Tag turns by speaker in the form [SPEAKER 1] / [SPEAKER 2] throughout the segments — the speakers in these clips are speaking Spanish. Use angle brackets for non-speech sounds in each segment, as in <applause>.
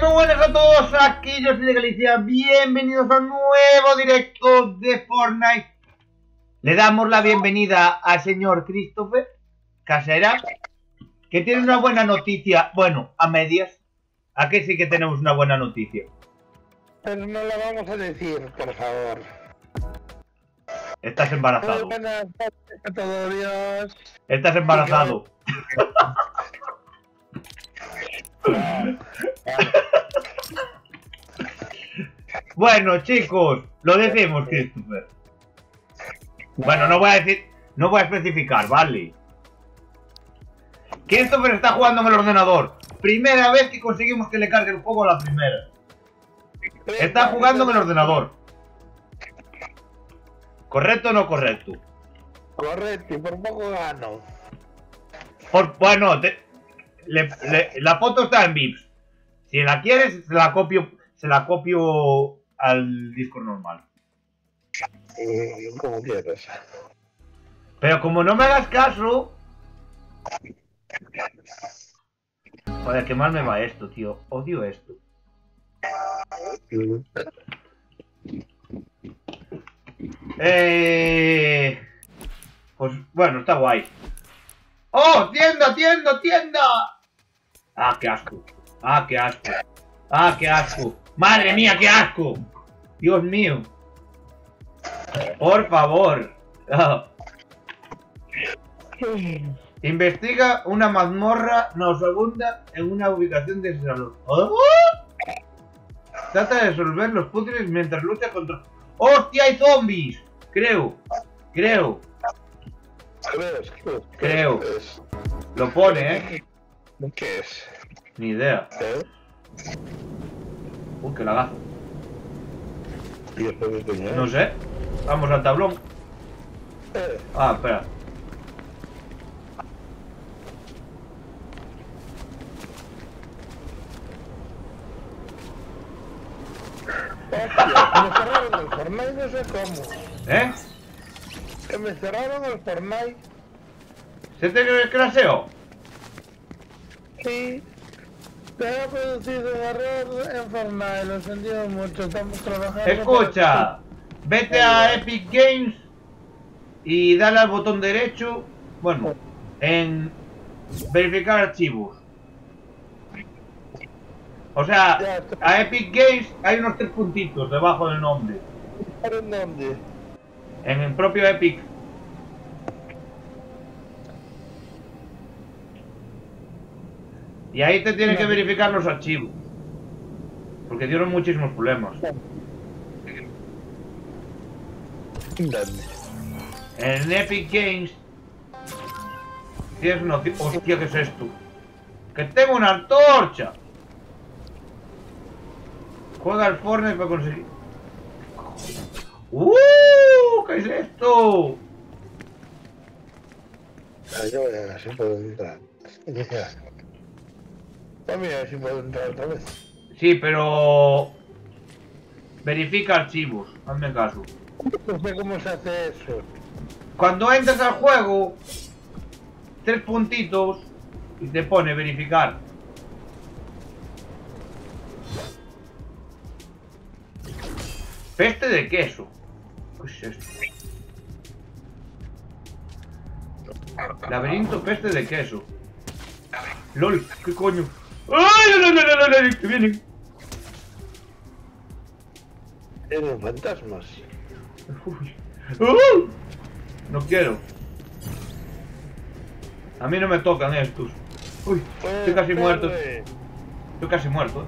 [SPEAKER 1] muy buenas a todos, aquí yo soy de Galicia, bienvenidos a un nuevo directo de Fortnite. Le damos la bienvenida al señor Christopher Casera, que tiene una buena noticia, bueno, a medias. ¿A qué sí que tenemos una buena noticia?
[SPEAKER 2] Pero no la vamos a decir, por favor.
[SPEAKER 1] Estás
[SPEAKER 2] Muy
[SPEAKER 1] embarazado.
[SPEAKER 2] buenas tardes a todos.
[SPEAKER 1] Estás embarazado. <laughs> Bueno, chicos, lo decimos, Christopher. Bueno, no voy a decir, no voy a especificar, ¿vale? Christopher está jugando en el ordenador. Primera vez que conseguimos que le cargue el juego a la primera. Está jugando en el ordenador. ¿Correcto o no correcto?
[SPEAKER 2] Correcto, y por poco gano.
[SPEAKER 1] Por, bueno, te- le- le- la foto está en VIPs. Si la quieres, se la copio, se la copio al disco normal.
[SPEAKER 2] Eh, como quieras.
[SPEAKER 1] Pero como no me hagas caso. Joder, qué mal me va esto, tío. Odio esto. Eh... Pues bueno, está guay. ¡Oh! ¡Tienda, tienda, tienda! ¡Ah, qué asco! ¡Ah, qué asco! ¡Ah, qué asco! ¡Madre mía, qué asco! ¡Dios mío! Por favor. <laughs> Investiga una mazmorra nauseabunda en una ubicación de salud. ¿Oh? Trata de resolver los puzzles mientras lucha contra... ¡Hostia, hay zombies! Creo. Creo. Creo. Lo pone, ¿eh?
[SPEAKER 2] ¿Qué es?
[SPEAKER 1] Ni idea.
[SPEAKER 2] ¿Eh?
[SPEAKER 1] Uy, qué lagazo. No sé. Vamos al tablón.
[SPEAKER 2] Eh,
[SPEAKER 1] Ah, espera.
[SPEAKER 2] hostia, me cerraron el Fortnite, no sé cómo.
[SPEAKER 1] ¿Eh?
[SPEAKER 2] Que me cerraron el Fortnite.
[SPEAKER 1] ¿Se te craseó?
[SPEAKER 2] Sí. Se ha producido error en Fortnite, lo sentimos mucho, estamos trabajando.
[SPEAKER 1] Escucha, vete a Epic Games y dale al botón derecho, bueno, en verificar archivos. O sea, a Epic Games hay unos tres puntitos debajo del nombre.
[SPEAKER 2] ¿Para en dónde?
[SPEAKER 1] En el propio Epic. Y ahí te tienen que verificar los archivos. Porque dieron muchísimos problemas. En Epic Games tienes una. Hostia, ¿qué es esto? ¡Que tengo una antorcha! Juega al Fortnite para conseguir. ¡Uh! ¿Qué es esto?
[SPEAKER 2] Yo voy a ver si puedo entrar. Ya. También a ver si puedo entrar otra vez.
[SPEAKER 1] Sí, pero. Verifica archivos, hazme caso.
[SPEAKER 2] No sé cómo se hace eso.
[SPEAKER 1] Cuando entras al juego, tres puntitos y te pone verificar. Peste de queso. ¿Qué es esto? Laberinto peste de queso. LOL, ¿qué coño? ¡Ay, no, no, no, no, no, que vienen!
[SPEAKER 2] Tienen fantasmas.
[SPEAKER 1] Uy. ¡Uh! No quiero. A mí no me tocan estos. Uy, estoy casi muerto. Estoy casi muerto.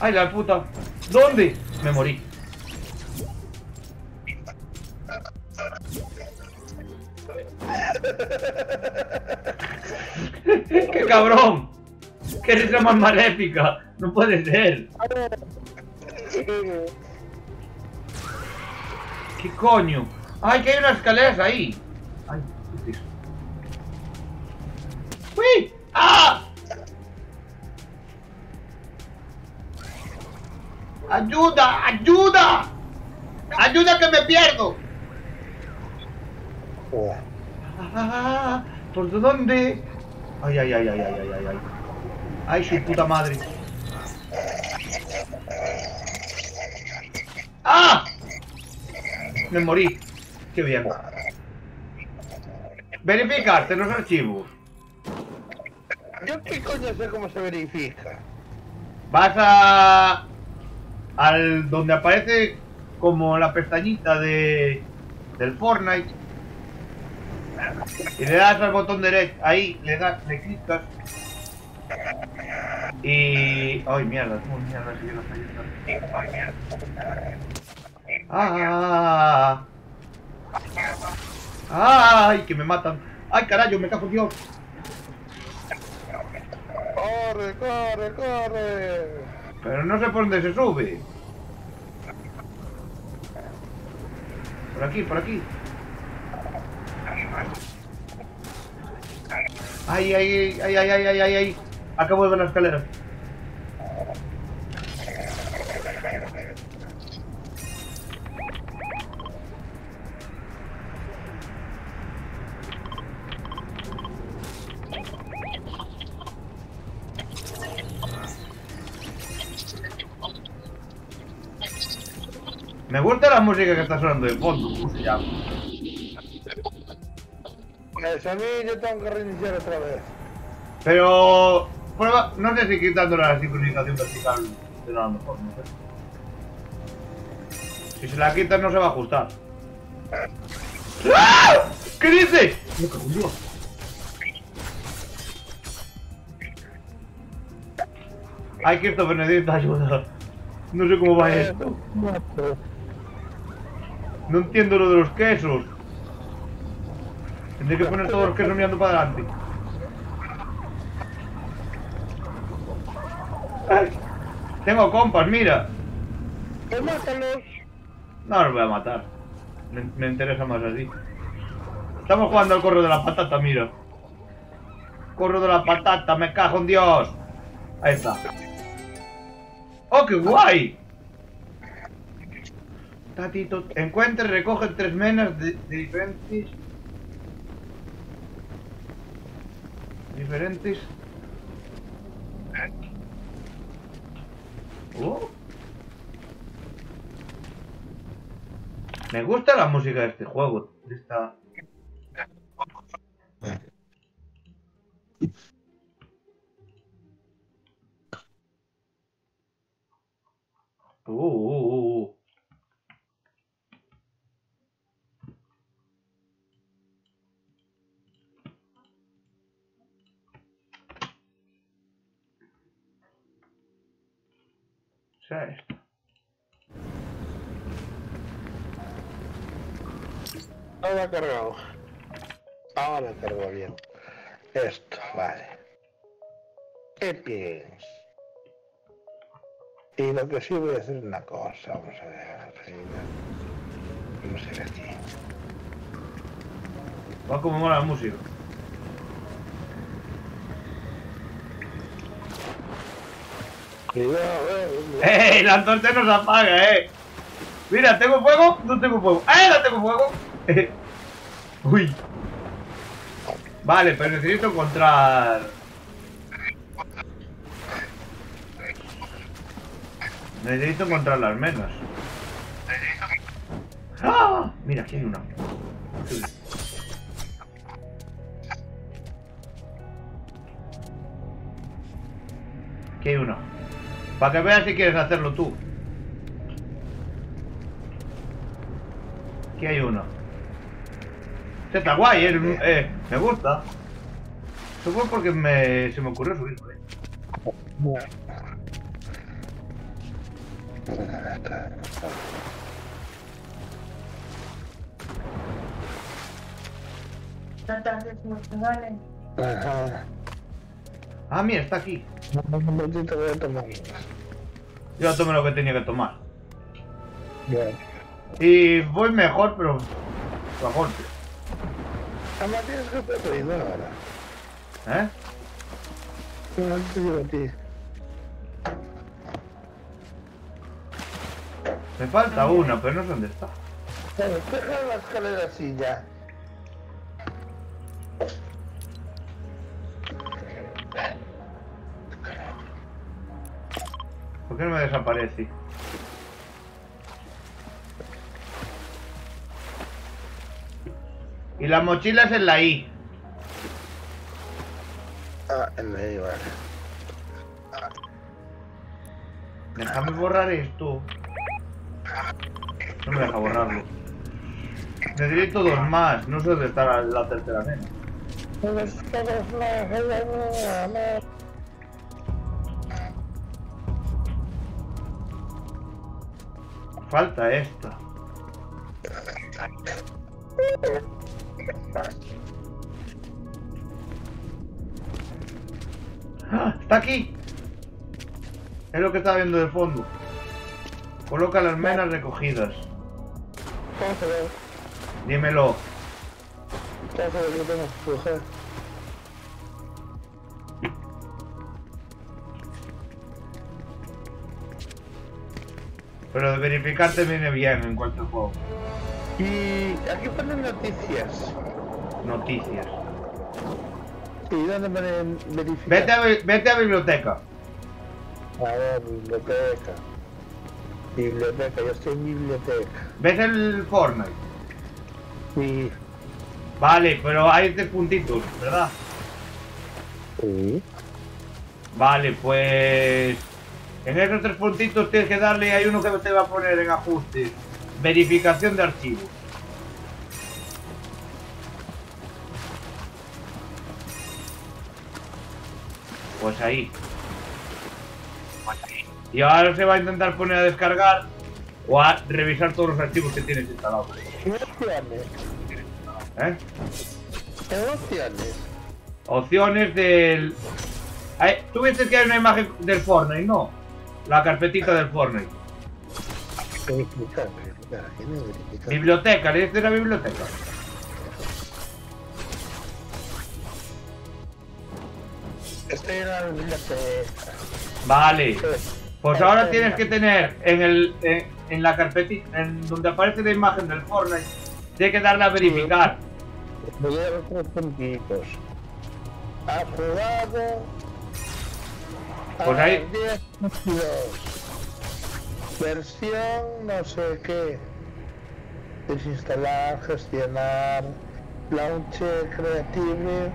[SPEAKER 1] ¡Ay, la puta! ¿Dónde? Me morí. <laughs> ¡Qué cabrón! ¡Qué risa más maléfica! No puede ser. ¿Qué coño? ¡Ay, que hay unas escaleras ahí! ¡Ay, ¿qué es eso? ¡Uy! ¡Ah! ¡Ayuda! ¡Ayuda! ¡Ayuda que me pierdo! Ah, ¿Por dónde? Ay, ay, ay, ay, ay, ay, ay, ay. Ay, su puta madre. ¡Ah! Me morí. Qué bien. Verificarte los archivos.
[SPEAKER 2] Yo qué coño sé cómo se verifica.
[SPEAKER 1] Vas a... Al donde aparece como la pestañita de... Del Fortnite. Y le das al botón derecho. Ahí, le das, le clicas. Y... Ay, mierda, cómo mierda si yo estoy Ay, mierda. Ah. Ay, que me matan. Ay, carajo, me cago en Dios.
[SPEAKER 2] ¡Corre, corre, corre!
[SPEAKER 1] Pero no sé por dónde se sube. Por aquí, por aquí. Ay, ay, ay, ay, ay, ay, ay, ay. Acabo de ver la escalera. Me gusta la música que está sonando de fondo, ¿cómo se llama?
[SPEAKER 2] Eso a mí yo tengo que reiniciar otra vez.
[SPEAKER 1] Pero prueba, no sé si quitando la sincronización vertical será lo mejor, no sé. Si se la quitas no se va a ajustar. ¡Ah! ¿Qué dices? Me cago en. Ay, Christopher, necesito ayuda. No sé cómo va esto. No entiendo lo de los quesos. Tendré que poner todos los quesos mirando para adelante. Ay, tengo compas, mira.
[SPEAKER 2] ¡Pues mátalos!
[SPEAKER 1] No los voy a matar. Me, me interesa más así. Estamos jugando al corro de la patata, mira. Corro de la patata, me cago en Dios. Ahí está. ¡Oh, qué guay! Tatito, encuentra y recoge tres menas de, de diferentes... Diferentes... Oh. Me gusta la música de este juego, de esta... Uh, uh, uh.
[SPEAKER 2] Ahora cargado. Ahora cargó bien. Esto, vale. Epics. Y lo que sí voy a hacer es una cosa. Vamos a ver. Vamos a ir aquí.
[SPEAKER 1] Va como mola la música.
[SPEAKER 2] Cuidado, eh. <laughs>
[SPEAKER 1] ¡Ey! La antorcha no se apaga, eh. Mira, ¿tengo fuego? No tengo fuego. ¡Eh! ¡No tengo fuego! <laughs> Uy. Vale, pero necesito encontrar... Necesito encontrar las menas. ¡Ah! Mira, aquí hay una. Aquí hay una. Para que veas si quieres hacerlo tú. Aquí hay uno. Este está guay, eh, eh, me gusta. Eso fue porque me, se me ocurrió subirlo, eh.
[SPEAKER 2] Ajá.
[SPEAKER 1] Ah, mira, está aquí. Yo tomé lo que tenía que tomar.
[SPEAKER 2] Bien.
[SPEAKER 1] Y voy mejor, pero a golpe.
[SPEAKER 2] Además tienes que estar pedido ahora.
[SPEAKER 1] ¿Eh?
[SPEAKER 2] No te a ti.
[SPEAKER 1] Me falta una, pero no sé dónde está.
[SPEAKER 2] Bueno, deja la escalera así ya.
[SPEAKER 1] Qué no me desaparece? Y la mochila es en la I.
[SPEAKER 2] Ah, en medio, vale.
[SPEAKER 1] Déjame borrar esto. No me deja borrarlo. Necesito dos más. No sé dónde está la, la tercera nena. Falta esta. ¡Ah! ¡Está aquí! Es lo que estaba viendo de fondo. Coloca las menas recogidas. Dímelo.
[SPEAKER 2] Tengo que.
[SPEAKER 1] Pero de verificar te viene bien en cualquier juego.
[SPEAKER 2] Y aquí ponen noticias.
[SPEAKER 1] Noticias.
[SPEAKER 2] Sí, ¿dónde ponen verificar?
[SPEAKER 1] Vete a, vete a biblioteca.
[SPEAKER 2] A ver, biblioteca. Biblioteca, yo estoy en biblioteca.
[SPEAKER 1] ¿Ves el Fortnite?
[SPEAKER 2] Sí.
[SPEAKER 1] Vale, pero hay tres puntitos, ¿verdad?
[SPEAKER 2] Sí.
[SPEAKER 1] Vale, pues... En esos tres puntitos tienes que darle, hay uno que te va a poner en ajustes. Verificación de archivos. Pues ahí. Y ahora se va a intentar poner a descargar o a revisar todos los archivos que tienes instalados. ¿Eh?
[SPEAKER 2] ¿Qué opciones?
[SPEAKER 1] Opciones del... Ay, Tú viste que hay una imagen del Fortnite, ¿no? La carpetita del Fortnite. Biblioteca, le dices la biblioteca.
[SPEAKER 2] Estoy en la biblioteca.
[SPEAKER 1] Vale. Pues ahora tienes que tener en el en, en la carpetita, en donde aparece la imagen del Fortnite, tienes que darle a verificar.
[SPEAKER 2] Voy a los tres puntitos. Ha jugado.
[SPEAKER 1] Pues ahí-
[SPEAKER 2] a 10 22. Versión no sé qué. Desinstalar, gestionar. Launcher creative.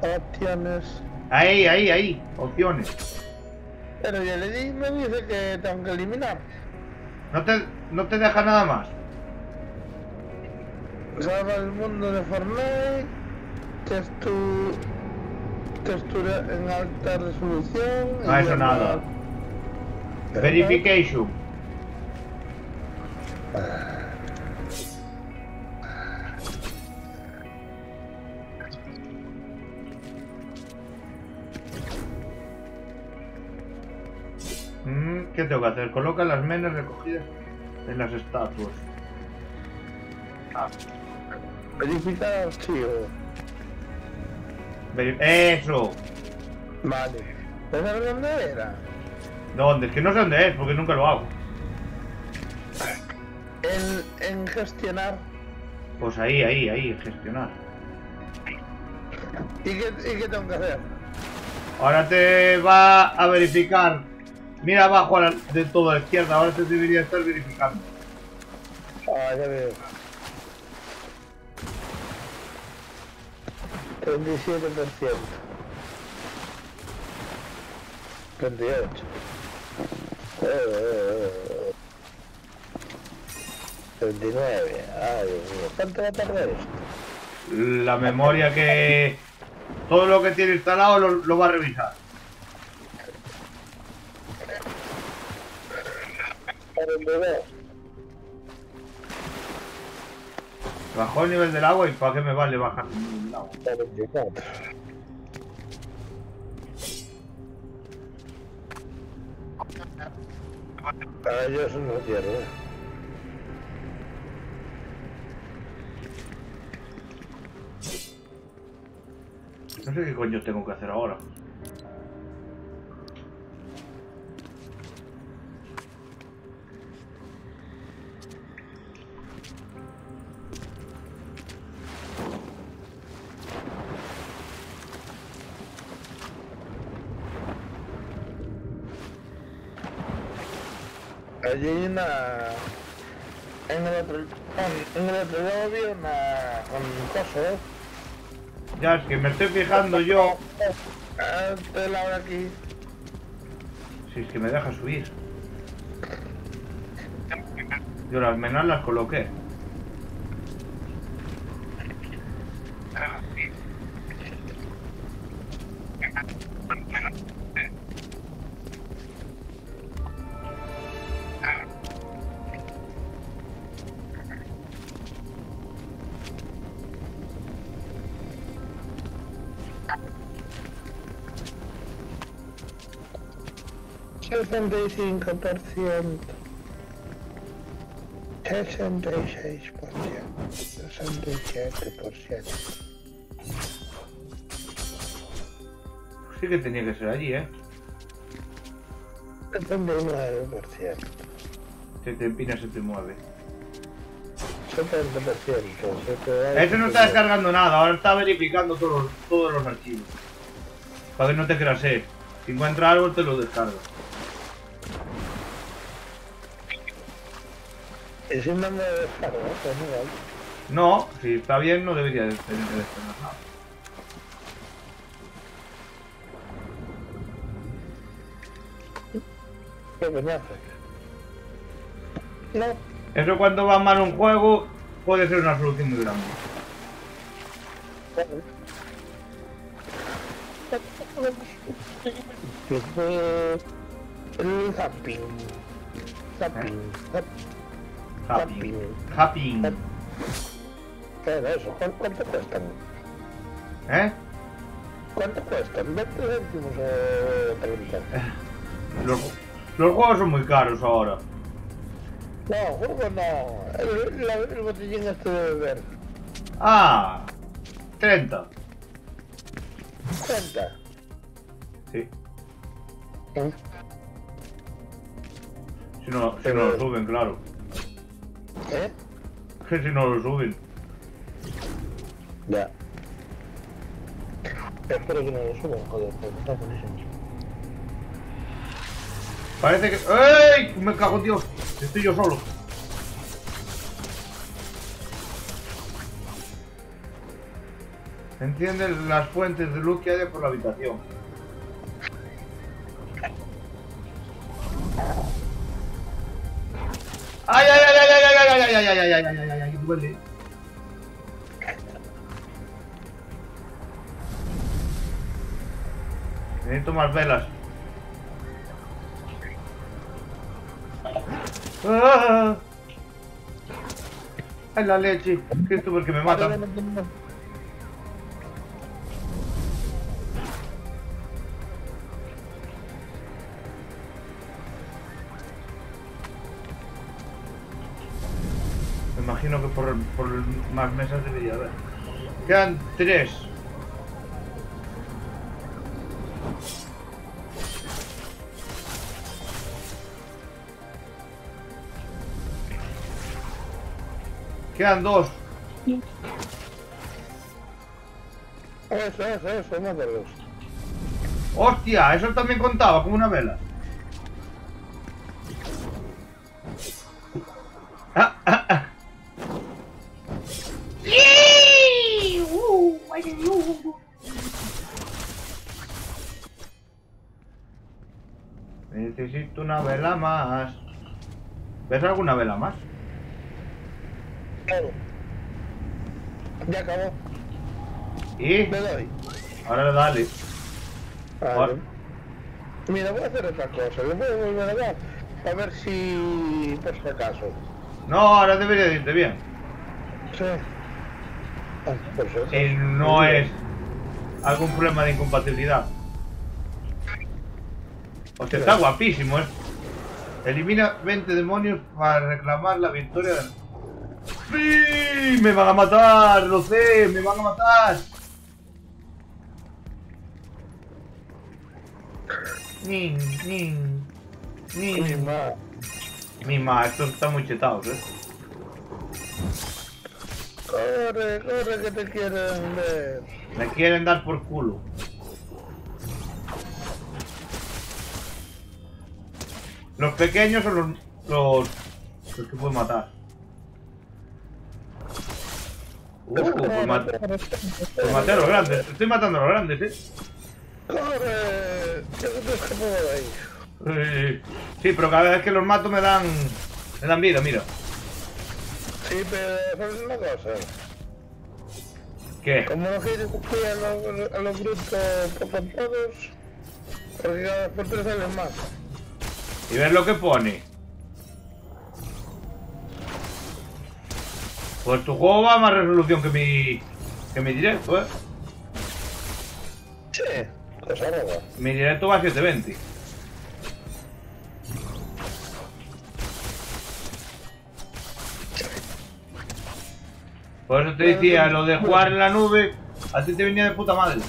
[SPEAKER 2] Opciones.
[SPEAKER 1] Ahí, ahí, ahí. Opciones.
[SPEAKER 2] Pero ya le di, me dice que tengo que eliminar.
[SPEAKER 1] No te, no te deja nada más.
[SPEAKER 2] Salva el mundo de Fortnite. Textu... Textura en alta resolución.
[SPEAKER 1] No ha hecho nada. Verification. Mm, ¿Qué tengo que hacer? Coloca las menas recogidas en las estatuas.
[SPEAKER 2] Verificar archivo.
[SPEAKER 1] Veri- ¡Eso!
[SPEAKER 2] Vale. ¿Pero sabes dónde era?
[SPEAKER 1] ¿Dónde? Es que no sé dónde es, porque nunca lo hago.
[SPEAKER 2] En, en gestionar.
[SPEAKER 1] Pues ahí, ahí, ahí, en gestionar.
[SPEAKER 2] ¿Y qué, ¿Y qué tengo que hacer?
[SPEAKER 1] Ahora te va a verificar. Mira abajo a la- de todo a la izquierda, ahora te debería estar verificando.
[SPEAKER 2] Ah, ya veo. 37%. 38. Eh, eh, eh. 29. Ay, Dios mío. ¿Cuánto va a tardar esto?
[SPEAKER 1] La memoria que. Todo lo que tiene instalado lo, lo va a revisar.
[SPEAKER 2] 42.
[SPEAKER 1] Bajó el nivel del agua y ¿para qué me vale bajar el nivel del agua?
[SPEAKER 2] 44. Para eso no quiero, ¿eh?
[SPEAKER 1] No sé qué coño tengo que hacer ahora.
[SPEAKER 2] En el otro... En el otro lado había una... Un coso, ¿eh?
[SPEAKER 1] Ya, es que me estoy fijando yo.
[SPEAKER 2] Lado de aquí.
[SPEAKER 1] Si es que me deja subir. Yo las menas las coloqué.
[SPEAKER 2] 65%. 66%, 67%.
[SPEAKER 1] Sí que tenía que ser allí, ¿eh?
[SPEAKER 2] 79%.
[SPEAKER 1] Se te empina, se te mueve.
[SPEAKER 2] 70%. Se
[SPEAKER 1] Ese no está descargando nada, ahora está verificando todos los, archivos. Para que no te creas, eh. Si encuentra algo, te lo descargo.
[SPEAKER 2] No pues no
[SPEAKER 1] si está bien, no debería de tener descargar nada.
[SPEAKER 2] ¿Qué coñazo? No.
[SPEAKER 1] Eso cuando va mal un juego, puede ser una solución muy grande.
[SPEAKER 2] Fue el zapping. Zapping. zap-
[SPEAKER 1] Happy. Happy.
[SPEAKER 2] ¿Qué era eso? ¿Cuán- ¿Cuánto cuestan?
[SPEAKER 1] ¿Eh?
[SPEAKER 2] ¿Cuánto cuestan? ¿20 céntimos o 30? <laughs>
[SPEAKER 1] Los, los juegos son muy caros ahora.
[SPEAKER 2] No, juego no. El, la- el botellín este de beber.
[SPEAKER 1] Ah, 30.
[SPEAKER 2] 30.
[SPEAKER 1] Sí.
[SPEAKER 2] ¿Eh?
[SPEAKER 1] Si no, si no lo suben, claro.
[SPEAKER 2] ¿Eh?
[SPEAKER 1] Que si no lo suben.
[SPEAKER 2] Ya. Espero que no lo suban, joder, porque está buenísimo.
[SPEAKER 1] Parece que... ¡Ey! Me cago en Dios. Estoy yo solo. Encienden las fuentes de luz que haya por la habitación. ay, ay, ay, ay, ay, ay, ay, duele. Necesito más velas. ¡Ah! ¡Ay, la leche! Christopher, que me mata. Me imagino que por, por más mesas debería haber. Quedan tres. Quedan dos.
[SPEAKER 2] Eso, eso, eso, más de dos.
[SPEAKER 1] ¡Hostia! Eso también contaba como una vela. Una vela más. ¿Ves alguna vela más?
[SPEAKER 2] Claro. Ya acabó.
[SPEAKER 1] Y
[SPEAKER 2] doy.
[SPEAKER 1] ahora dale.
[SPEAKER 2] Vale. Mira, voy a hacer otra cosa. Le voy a volver a dar. A ver si... Por si acaso.
[SPEAKER 1] No, ahora debería de irte bien.
[SPEAKER 2] Sí. Ah, por si.
[SPEAKER 1] Si no es algún problema de incompatibilidad. Hostia, está guapísimo, ¿eh? Elimina 20 demonios para reclamar la victoria. ¡Sí! ¡Me van a matar! ¡Lo sé! ¡Me van a matar! Nin, nin, nin.
[SPEAKER 2] ma.
[SPEAKER 1] Mima, estos están muy chetados, ¿eh?
[SPEAKER 2] Corre, corre que te quieren ver.
[SPEAKER 1] Me quieren dar por culo. Los pequeños son los, los, los que puedo matar. Uh, pues, mat- pues maté a los grandes. Estoy matando a los grandes, eh. Eh, Sí, pero cada vez que los mato me dan. Me dan vida, mira.
[SPEAKER 2] Sí, pero ¿sabes una cosa?
[SPEAKER 1] ¿Qué?
[SPEAKER 2] Como no quieres que a los, a los brutos por todos, porque cada por tres salen más.
[SPEAKER 1] Y ver lo que pone. Pues tu juego va a más resolución que mi. que mi directo, eh.
[SPEAKER 2] Sí, rara.
[SPEAKER 1] Mi directo va a 720. Por eso te decía, lo de jugar en la nube, a ti te venía de puta madre.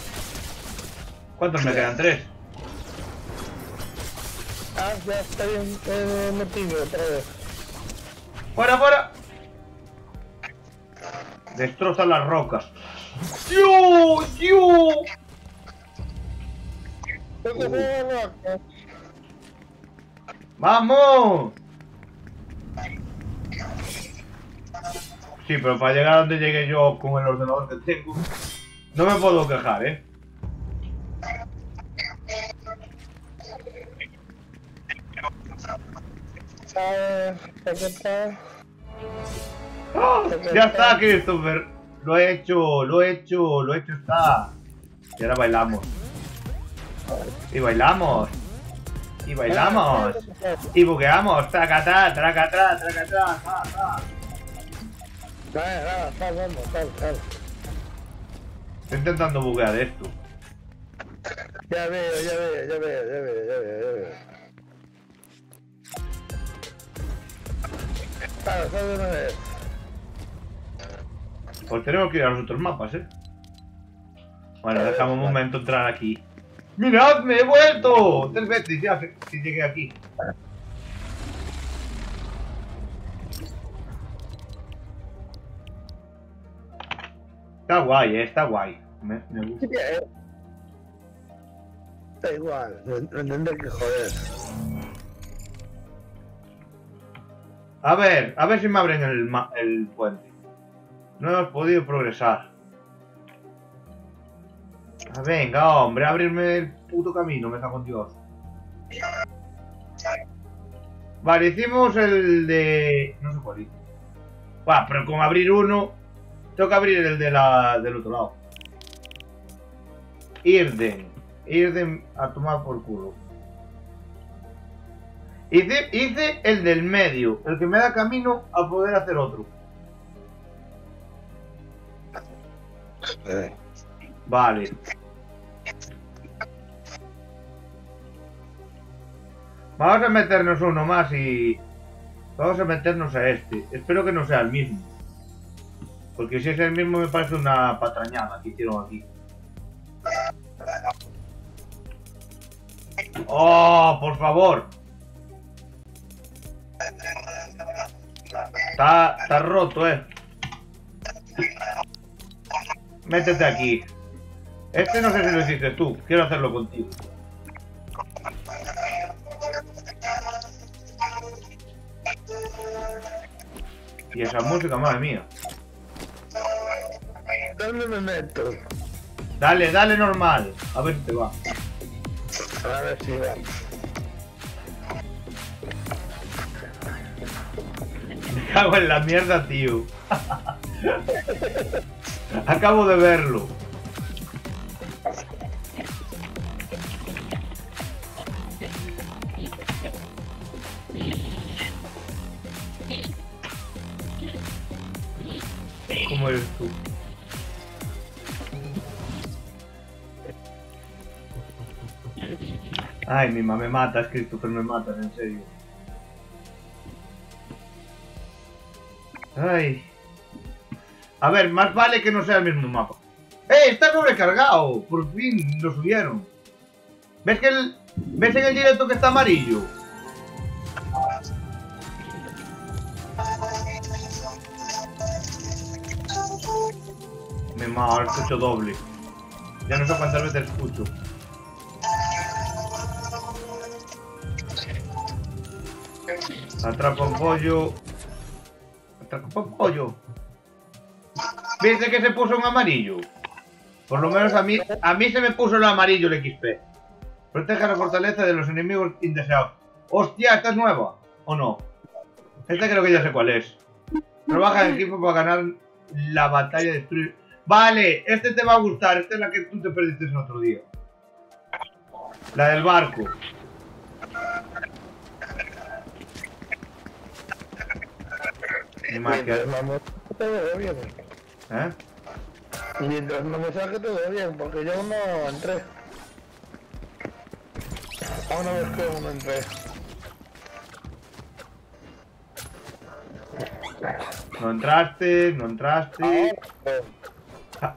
[SPEAKER 1] ¿Cuántos me quedan? ¿Tres?
[SPEAKER 2] Ah, ya está bien eh, metido otra vez.
[SPEAKER 1] ¡Fuera, fuera! Destroza las rocas. Uh.
[SPEAKER 2] va loca.
[SPEAKER 1] ¡Vamos! Sí, pero para llegar a donde llegué yo con el ordenador que tengo, no me puedo quejar, ¿eh?
[SPEAKER 2] ¡Ah!
[SPEAKER 1] Ya está, Christopher. Lo he hecho, lo he hecho, lo he hecho está. Y ahora bailamos. Y bailamos. Y bailamos. Y bugueamos. Tracatá, tracatá, tracatá.
[SPEAKER 2] sal, sal.
[SPEAKER 1] Estoy intentando buguear esto.
[SPEAKER 2] Ya veo, ya veo, ya veo, ya veo, ya veo, ya veo.
[SPEAKER 1] Pues tenemos que ir a los otros mapas, ¿eh? Bueno, dejamos un momento entrar aquí. ¡Mirad, me he vuelto! Tres veces ya que llegué aquí. Está guay, eh, está guay. Me, me gusta.
[SPEAKER 2] Sí, eh. Da igual, no, no que joder.
[SPEAKER 1] A ver, a ver si me abren el, el puente. No hemos podido progresar. Ah, venga, hombre, abrirme el puto camino, me cago en Dios. Vale, hicimos el de... No sé cuál hice. Pero con abrir uno, tengo que abrir el de la... del otro lado. Irden. Irden a tomar por culo. Hice, hice el del medio, el que me da camino a poder hacer otro. Vale. Vamos a meternos uno más y... Vamos a meternos a este. Espero que no sea el mismo. Porque si es el mismo me parece una patrañada que hicieron aquí. ¡Oh, por favor! Está, está roto, eh. Métete aquí. Este no sé si lo hiciste tú. Quiero hacerlo contigo. Y esa música, madre mía.
[SPEAKER 2] ¿Dónde me meto?
[SPEAKER 1] Dale, dale normal. A ver si te va.
[SPEAKER 2] A ver si va.
[SPEAKER 1] Cago en la mierda, tío. Acabo de verlo. ¿Cómo eres tú? Ay, mi mamá me matas, Christopher, me matas, en serio. Ay. A ver, más vale que no sea el mismo mapa. ¡Eh! Está sobrecargado. Por fin lo subieron. ¿Ves que el. ¿Ves en el directo que está amarillo? Me mal, escucho doble. Ya no sé cuántas veces escucho. Atrapa un pollo. Pollo. ¿Viste que se puso un amarillo? Por lo menos a mí, a mí se me puso el amarillo el XP. Protege la fortaleza de los enemigos indeseados. ¡Hostia! ¿Esta es nueva? ¿O no? Esta creo que ya sé cuál es. Trabaja en equipo para ganar la batalla de destruir. Vale, este te va a gustar. Esta es la que tú te perdiste el otro día. La del barco. Ni más que-
[SPEAKER 2] todo bien.
[SPEAKER 1] ¿Eh?
[SPEAKER 2] Mientras no me saque todo bien, porque yo no entré. A una vez que uno entré.
[SPEAKER 1] No entraste, no entraste. Ah.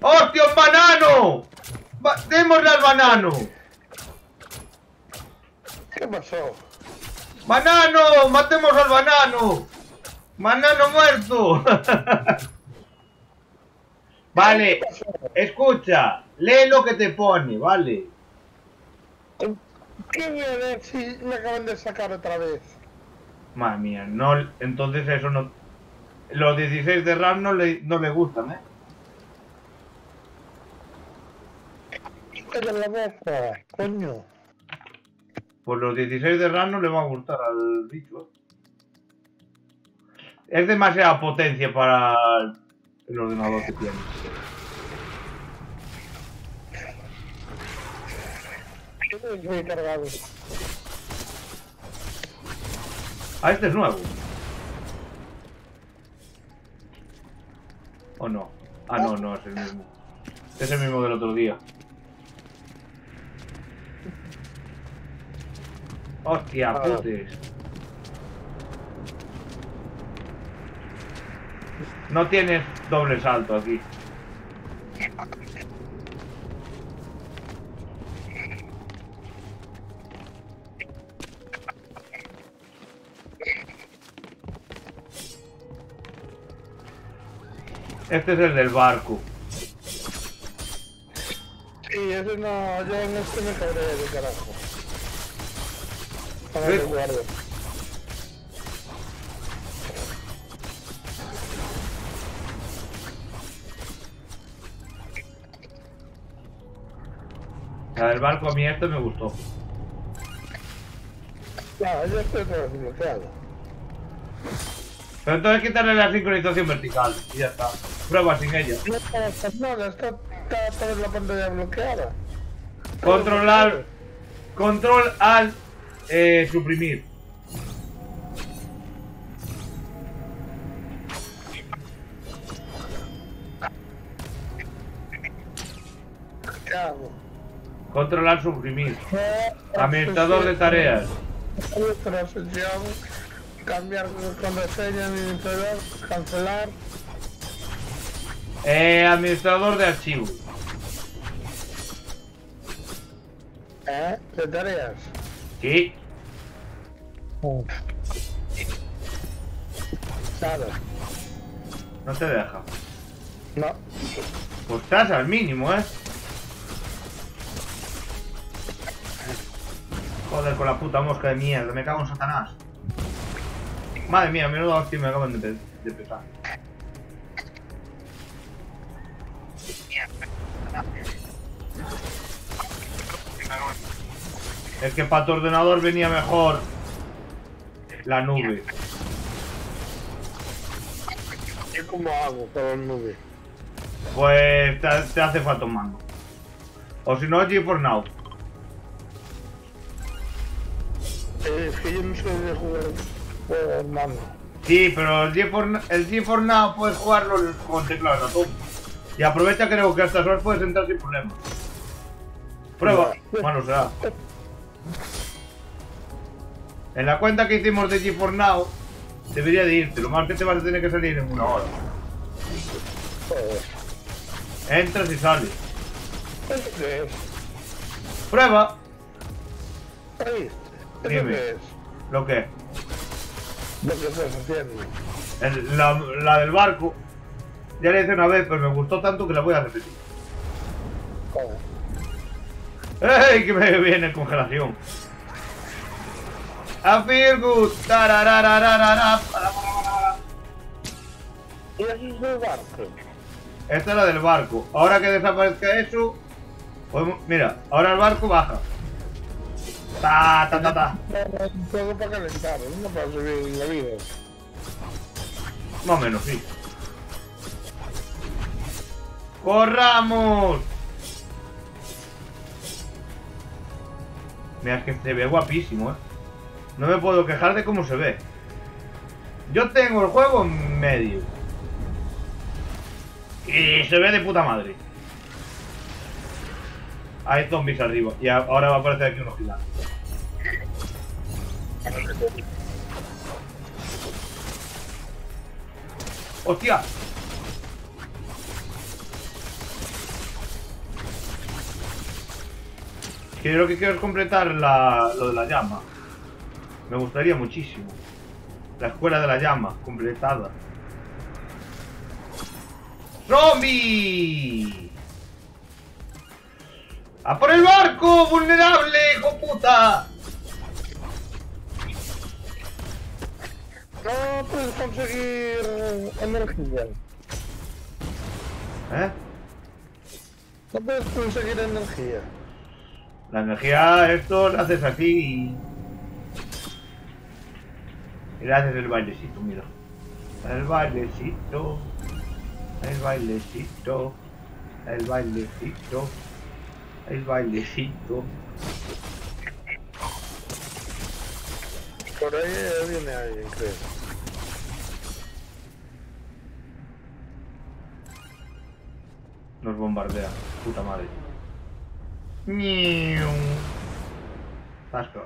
[SPEAKER 1] ¡Hostia, un banano! Va- ¡Démosle al banano!
[SPEAKER 2] ¿Qué pasó?
[SPEAKER 1] ¡Banano! ¡Matemos al banano! ¡Banano muerto! <laughs> vale, escucha, lee lo que te pone, ¿vale?
[SPEAKER 2] ¿Qué voy a ver si me acaban de sacar otra vez?
[SPEAKER 1] Madre mía, no, entonces eso no... Los 16 de RAM no le, no le gustan, ¿eh?
[SPEAKER 2] Era la boca, coño.
[SPEAKER 1] Pues los 16 de RAM no le va a gustar al bicho. Es demasiada potencia para el ordenador que tiene.
[SPEAKER 2] Cargado.
[SPEAKER 1] Ah, este es nuevo. ¿O no? Ah, no, no, es el mismo. Es el mismo del otro día. Hostia,
[SPEAKER 2] Ah.
[SPEAKER 1] putes. No tienes doble salto aquí. Este es el del barco.
[SPEAKER 2] Sí, ese no, yo en este me cabré de carajo.
[SPEAKER 1] Del barco a mí este me gustó.
[SPEAKER 2] Ya, ya estoy desbloqueado.
[SPEAKER 1] Pero entonces quitarle la sincronización vertical y ya está. Prueba sin ella.
[SPEAKER 2] No nada, está, está toda la pantalla bloqueada.
[SPEAKER 1] Controlar. Control al eh, suprimir.
[SPEAKER 2] ¿Qué hago?
[SPEAKER 1] Control al suprimir. Administrador de tareas.
[SPEAKER 2] Cambiar contraseña, administrador, cancelar.
[SPEAKER 1] Eh, administrador de archivos.
[SPEAKER 2] ¿Eh? De tareas.
[SPEAKER 1] Sí.
[SPEAKER 2] Nada.
[SPEAKER 1] No te deja.
[SPEAKER 2] No.
[SPEAKER 1] Pues estás al mínimo, ¿eh? Joder, con la puta mosca de mierda. Me cago en Satanás. Madre mía, menudo hostia me acaban de, de pesar. Es que para tu ordenador venía mejor la nube.
[SPEAKER 2] ¿Y cómo hago con la nube?
[SPEAKER 1] Pues te, te hace falta un mando. O si no, GeForce Now.
[SPEAKER 2] Eh, Es que yo no sé de jugar juegos mando.
[SPEAKER 1] Sí, pero el GeForce, el GeForce Now puedes jugarlo con teclado de. Y aprovecha creo que a estas horas puedes entrar sin problema. Prueba. Bueno, será. <laughs> En la cuenta que hicimos de GeForce Now, debería de irte. Lo más que te vas a tener que salir en una hora. Entras y sales.
[SPEAKER 2] ¿Eso qué?
[SPEAKER 1] Prueba.
[SPEAKER 2] Ahí. ¿Eso
[SPEAKER 1] Dime.
[SPEAKER 2] qué?
[SPEAKER 1] Lo que.
[SPEAKER 2] Lo que estás
[SPEAKER 1] la del barco. Ya la hice una vez, pero me gustó tanto que la voy a repetir.
[SPEAKER 2] ¿Cómo?
[SPEAKER 1] ¡Ey! Que me viene congelación. A
[SPEAKER 2] barco.
[SPEAKER 1] Esta es la del barco. Ahora que desaparezca eso. Mira, ahora el barco baja. Ta, ta, ta, ta.
[SPEAKER 2] Todo para calentar, no para subir la vida.
[SPEAKER 1] Más o menos, sí. ¡Corramos! Mira, es que se ve guapísimo, ¿eh? No me puedo quejar de cómo se ve. Yo tengo el juego en medio. Y se ve de puta madre. Hay zombies arriba. Y ahora va a aparecer aquí unos gigantes. ¡Hostia! Quiero que quiero completar la, lo de la llama. Me gustaría muchísimo. La escuela de la llama, completada. ¡Zombie! ¡A por el barco, vulnerable, hijo puta!
[SPEAKER 2] No puedes conseguir energía.
[SPEAKER 1] ¿Eh?
[SPEAKER 2] No puedes conseguir energía.
[SPEAKER 1] La energía, esto lo haces así y... Y le haces el bailecito, mira. El bailecito. El bailecito. El bailecito. El bailecito.
[SPEAKER 2] Por ahí viene alguien, creo.
[SPEAKER 1] Nos bombardea. Puta madre. Ñiu. Asco.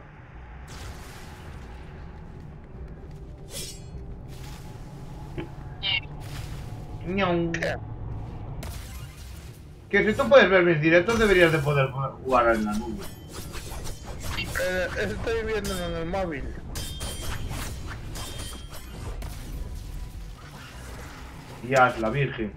[SPEAKER 1] Ñau. Que si tú puedes ver mis directos deberías de poder jugar en la nube.
[SPEAKER 2] Eh, estoy viendo en el móvil.
[SPEAKER 1] Ya, es la virgen.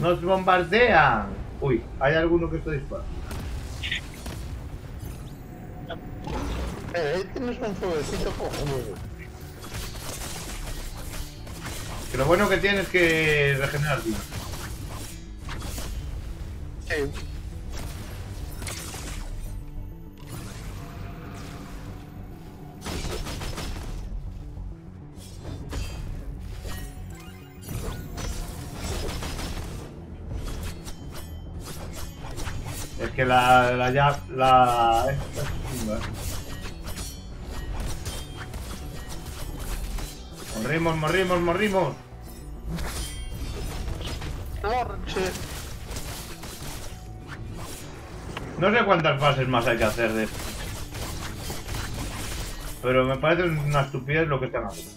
[SPEAKER 1] Nos bombardean. Uy, hay alguno que está disparando.
[SPEAKER 2] Eh, tienes un fueguecito cojonudo.
[SPEAKER 1] Que lo bueno que tiene es que regenerar vida.
[SPEAKER 2] Sí.
[SPEAKER 1] Que la, la ya, la, es chunga, eh. Morrimos, morrimos, morrimos. No sé cuántas fases más hay que hacer de esto. Pero me parece una estupidez lo que están haciendo.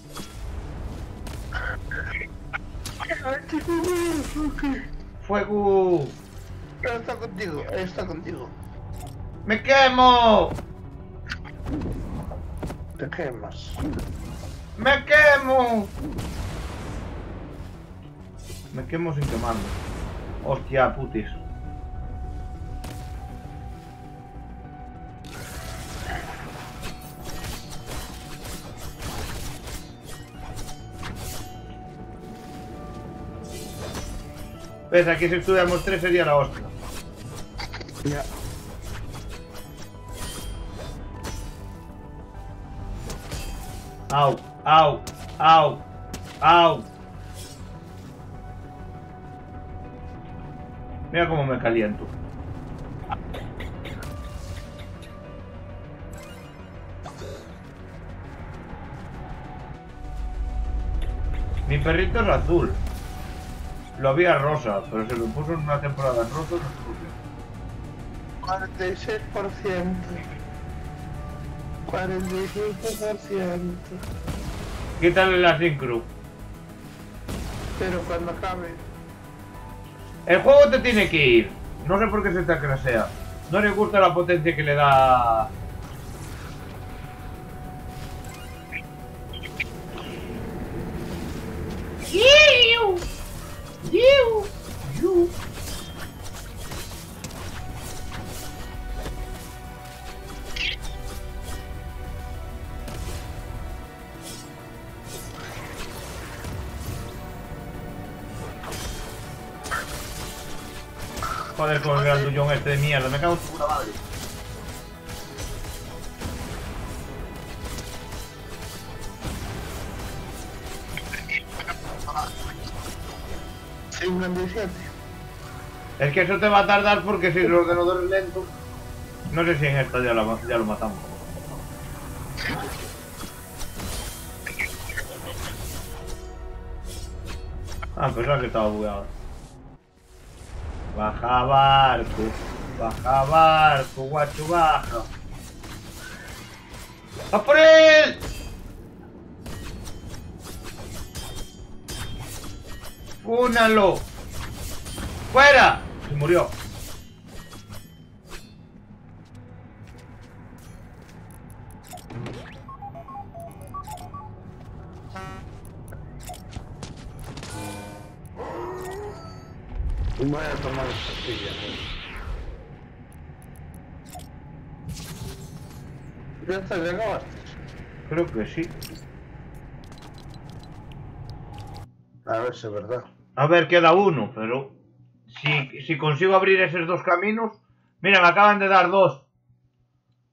[SPEAKER 1] ¡Fuego!
[SPEAKER 2] Está contigo, está contigo.
[SPEAKER 1] ¡Me quemo!
[SPEAKER 2] Te quemas.
[SPEAKER 1] ¡Me quemo! Me quemo sin quemarme. Hostia, putis. Ves, aquí si estudiamos tres sería la hostia. Au, au, au, au. Mira cómo me caliento. Mi perrito es azul. Lo había rosa, pero se lo puso en una temporada en rosa. no qué.
[SPEAKER 2] 46%. 45%.
[SPEAKER 1] Quítale la sincro.
[SPEAKER 2] Pero cuando acabe.
[SPEAKER 1] El juego te tiene que ir. No sé por qué se te crasea. No le gusta la potencia que le da... Yiu. Yiu. Joder, con el grandullón este de mierda, me cago en su puta madre.
[SPEAKER 2] Sí, un 17.
[SPEAKER 1] Es que eso te va a tardar porque si el ordenador es lento. No sé si en esta ya lo, ya lo matamos. Ah, pensaba que estaba bugueado. Baja barco, baja barco, guacho, baja. ¡A por él! ¡Únalo! ¡Fuera! Se murió. Creo que sí.
[SPEAKER 2] A ver si es verdad.
[SPEAKER 1] A ver, queda uno, pero si, si consigo abrir esos dos caminos... Mira, me acaban de dar dos.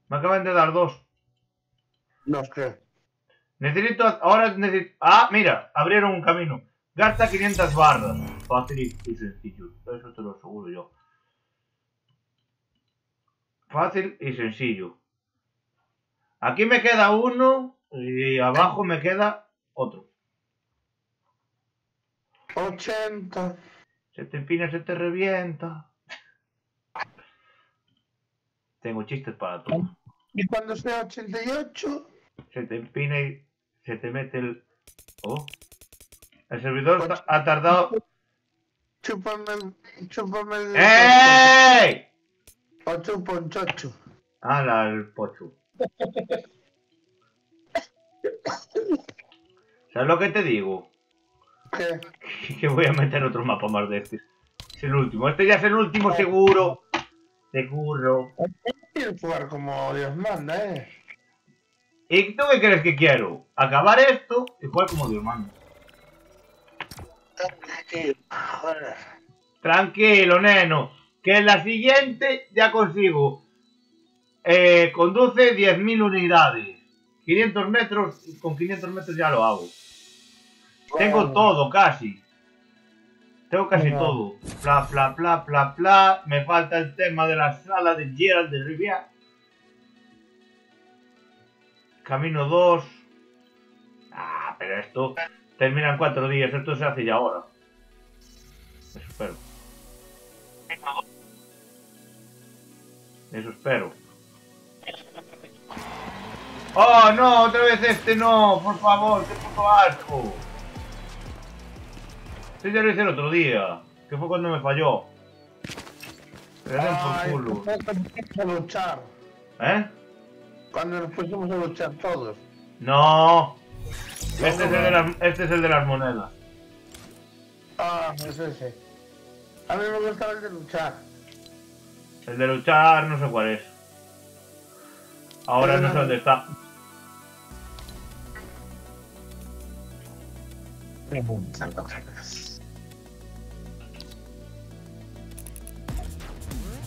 [SPEAKER 1] Me acaban de dar dos.
[SPEAKER 2] No es que.
[SPEAKER 1] Necesito... Ahora necesito... Ah, mira, abrieron un camino. Gasta 500 barras. Fácil y sencillo. Eso te lo aseguro yo. Fácil y sencillo. Aquí me queda uno y abajo me queda otro.
[SPEAKER 2] 80.
[SPEAKER 1] Se te empina, se te revienta. Tengo chistes para todo.
[SPEAKER 2] Y cuando sea 88,
[SPEAKER 1] Se te empina y se te mete el... Oh. El servidor ta- ha tardado...
[SPEAKER 2] chúpame. Chúpame el.
[SPEAKER 1] ¡Ey!
[SPEAKER 2] O chupo un chocho.
[SPEAKER 1] ¡Hala, el pocho! ¿Sabes lo que te digo?
[SPEAKER 2] ¿Qué? <laughs>
[SPEAKER 1] Que voy a meter otro mapa más de este. Es el último. Este ya es el último seguro. Seguro.
[SPEAKER 2] Quiero jugar como Dios manda, eh.
[SPEAKER 1] ¿Y tú qué crees que quiero? Acabar esto y jugar como Dios manda.
[SPEAKER 2] Joder.
[SPEAKER 1] Tranquilo, neno. Que en la siguiente ya consigo. Eh, conduce 10.000 unidades. 500 metros. Con 500 metros ya lo hago. Tengo todo casi. Tengo casi todo. Pla, pla, pla, pla, pla. Me falta el tema de la sala de Gerald de Riviera. Camino 2. Ah, pero esto termina en 4 días. Esto se hace ya ahora. Eso espero. Eso espero. Oh, no, otra vez este no, por favor, qué puto asco. Este ya lo hice el otro día, que fue cuando me falló. Le den por culo.
[SPEAKER 2] cuando a luchar.
[SPEAKER 1] ¿Eh?
[SPEAKER 2] Cuando nos pusimos a luchar todos.
[SPEAKER 1] No. Este es, el de las, este es el de las monedas.
[SPEAKER 2] Ah, es ese. A mí me gustaba el de luchar.
[SPEAKER 1] El de luchar, no sé cuál es. Ahora no sé dónde está.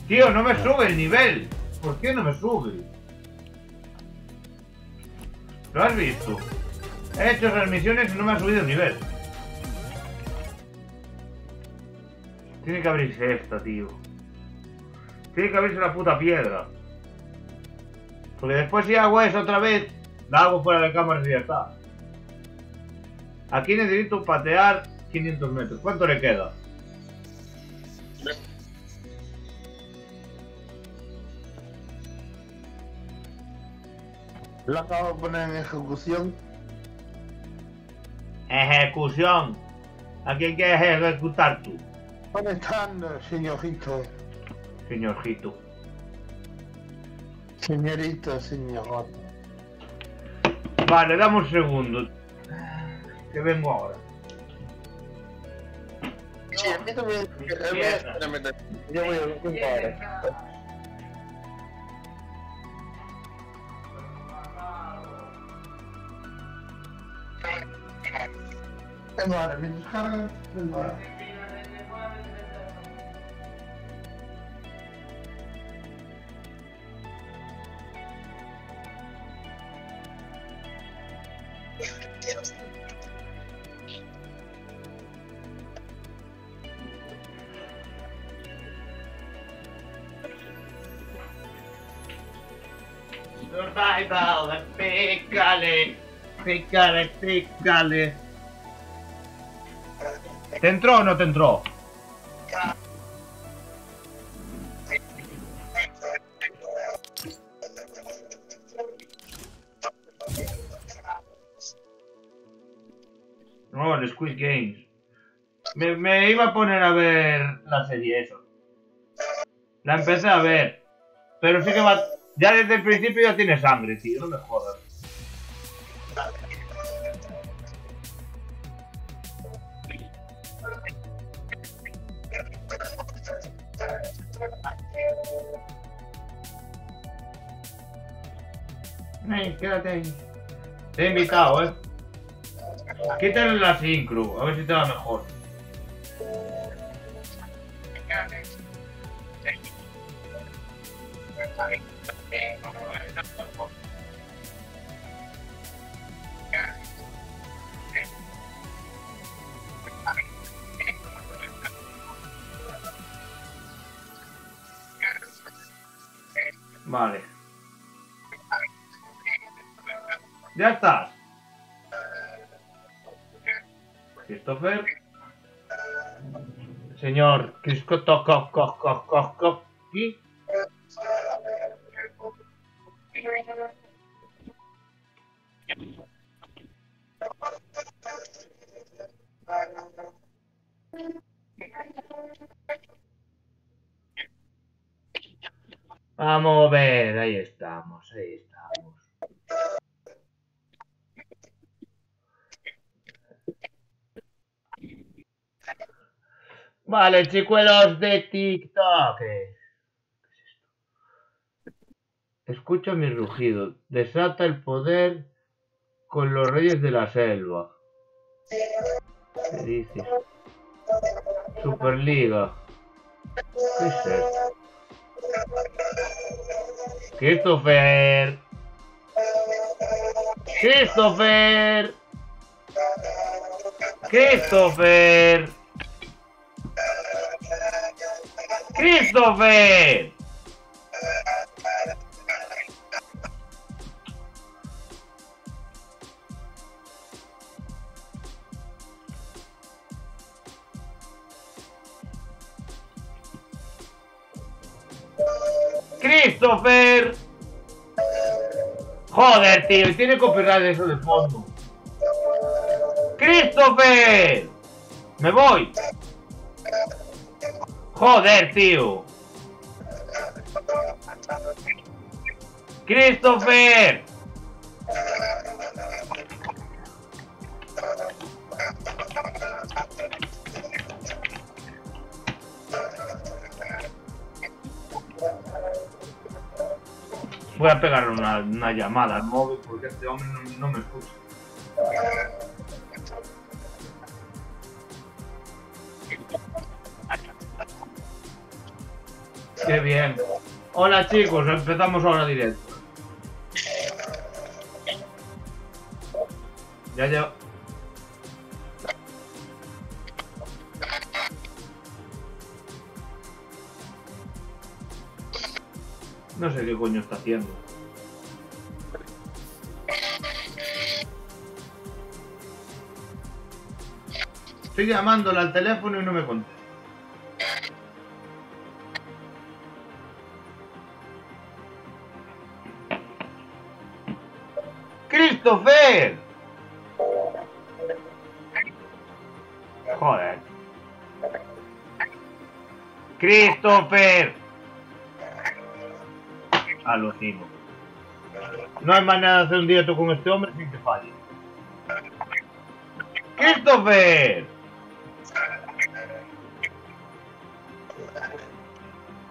[SPEAKER 1] Tío, no me sube el nivel. ¿Por qué no me sube? ¿Lo has visto? He hecho esas misiones y no me ha subido el nivel. Tiene que abrirse esta, tío. Tiene que abrirse la puta piedra. Porque después si hago eso otra vez, la hago fuera de cámara y ya está. Aquí necesito patear 500 metros. ¿Cuánto le queda?
[SPEAKER 2] Lo acabo de poner en ejecución.
[SPEAKER 1] Ejecución. ¿A quién quieres ejecutar tú?
[SPEAKER 2] ¿Dónde están, señorito?
[SPEAKER 1] Señorjito.
[SPEAKER 2] Señorito, señor.
[SPEAKER 1] Vale, dame un segundo. Que vengo ahora.
[SPEAKER 2] Sí, a mí también. a mí- espérame, Yo voy a vengo ahora. Vengo ahora, mientras cargan, vengo ahora.
[SPEAKER 1] Survival, pícale, pícale, pícale. ¿Te entró o no te entró? No, el Squid Games. Me, me iba a poner a ver la serie eso. La empecé a ver. Pero sí que va... Ya desde el principio ya tiene sangre, tío. No me jodas. Ey, quédate ahí. Te he invitado, eh. Quítale la sincro, a ver si te va mejor. Vale. Ya estás. Christopher. Señor Christopher. Vamos a ver, ahí estamos, ahí estamos. Vale, chicuelos de TikTok. ¿Qué es esto? Escucha mi rugido. Desata el poder con los reyes de la selva. ¿Qué dices? Superliga. ¿Qué es esto? Christopher. Christopher. Christopher. Christopher. Christopher. Joder, tío, tiene copyright eso de fondo. Christopher. Me voy. Joder, tío. Christopher. Voy a pegar una, una llamada al móvil porque este hombre no, no me escucha. Qué bien. Hola chicos, empezamos ahora directo. Ya ya. No sé qué coño está haciendo. Estoy llamándole al teléfono y no me contesta. ¡Christopher! Joder. Christopher. Alucino. No hay manera de hacer un directo con este hombre sin que falle. Christopher.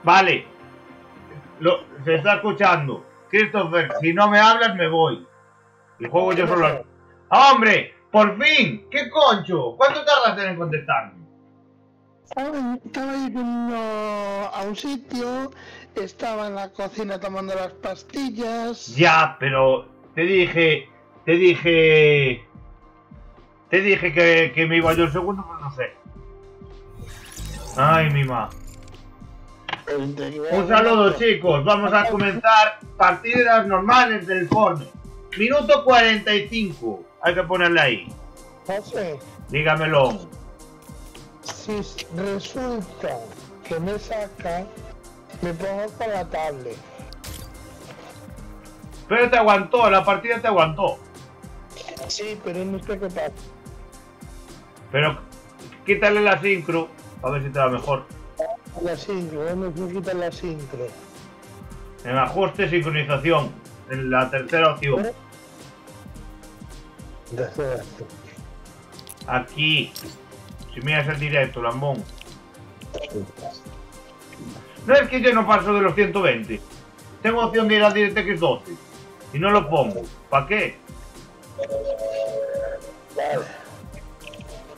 [SPEAKER 1] Vale. Lo, se está escuchando. Christopher, si no me hablas me voy. Y juego yo solo. ¡Ah, ¡Hombre! ¡Por fin! ¿Qué concho? ¿Cuánto tardas en contestarme?
[SPEAKER 2] Estaba yendo a un sitio, estaba en la cocina tomando las pastillas.
[SPEAKER 1] Ya, pero te dije, te dije, te dije que, que me iba yo el segundo, pues no sé. Ay, mi ma. Un saludo chicos, vamos a comenzar partidas normales del Fortnite. Minuto 45, hay que ponerle ahí.
[SPEAKER 2] José,
[SPEAKER 1] Dígamelo.
[SPEAKER 2] si resulta que me saca, me pongo con la tablet.
[SPEAKER 1] Pero te aguantó, la partida te aguantó.
[SPEAKER 2] Sí, pero no sé qué pasa.
[SPEAKER 1] Pero quítale la sincro, a ver si te va mejor.
[SPEAKER 2] La sincro, ¿dónde se quita la sincro?
[SPEAKER 1] En ajuste, sincronización. En la tercera opción. Aquí. Si miras el directo, lambón. No es que yo no paso de los 120. Tengo opción de ir al DirectX 12. Y no lo pongo. ¿Para qué?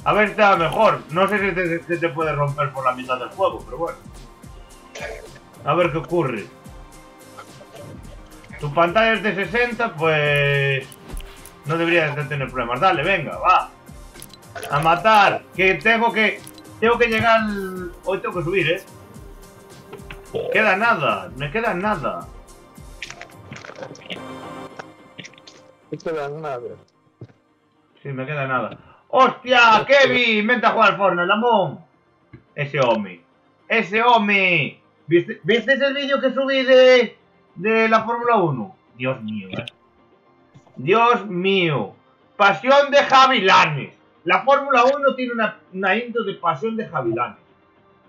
[SPEAKER 1] A ver, está mejor. No sé si te, si te puede romper por la mitad del juego, pero bueno. A ver qué ocurre. Tu pantalla es de 60, pues... No deberías de tener problemas. Dale, venga, va. A matar. Que tengo que... Tengo que llegar... Hoy tengo que subir, ¿eh? Queda nada. Me queda nada.
[SPEAKER 2] Te dan nada.
[SPEAKER 1] Sí, me queda nada. ¡Hostia! ¡Kevin! Vente a jugar al Fortnite, Lamón. Ese hombre. Ese hombre. ¿Viste, ¿Viste ese vídeo que subí de, de la Fórmula 1? Dios mío, eh. Dios mío. Pasión de Javilanes. La Fórmula 1 tiene una, una intro de pasión de Javilanes.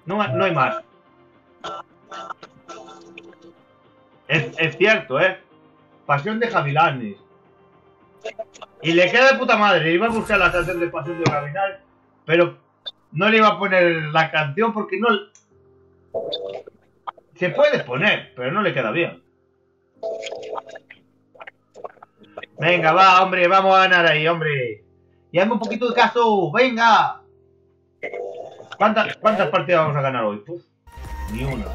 [SPEAKER 1] No, no hay más. Es, cierto, ¿eh? Pasión de Javilanes. Y le queda de puta madre. Iba a buscar la canción de Pasión de Gavilanes, pero no le iba a poner la canción porque no. Se puede poner, pero no le queda bien. Venga, va, hombre, vamos a ganar ahí, hombre. Y hazme un poquito de caso, venga. ¿Cuántas, cuántas partidas vamos a ganar hoy? Puf, ni una.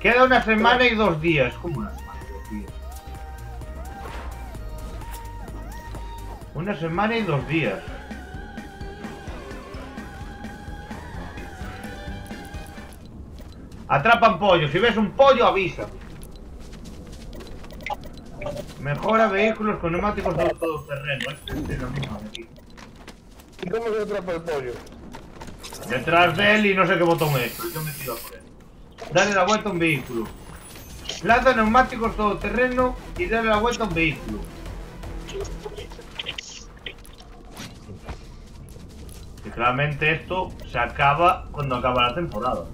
[SPEAKER 1] Queda una semana y dos días. ¿Cómo una semana y dos días? Una semana y dos días. Atrapan pollo. Si ves un pollo, avisa. Mejora vehículos con neumáticos de todoterreno. Este es lo mismo de aquí.
[SPEAKER 2] ¿Y cómo se atrapa el pollo?
[SPEAKER 1] Detrás de él y no sé qué botón es, pero yo me tiro por él. Dale la vuelta a un vehículo. Lanza neumáticos todoterreno y dale la vuelta a un vehículo. Y claramente esto se acaba cuando acaba la temporada.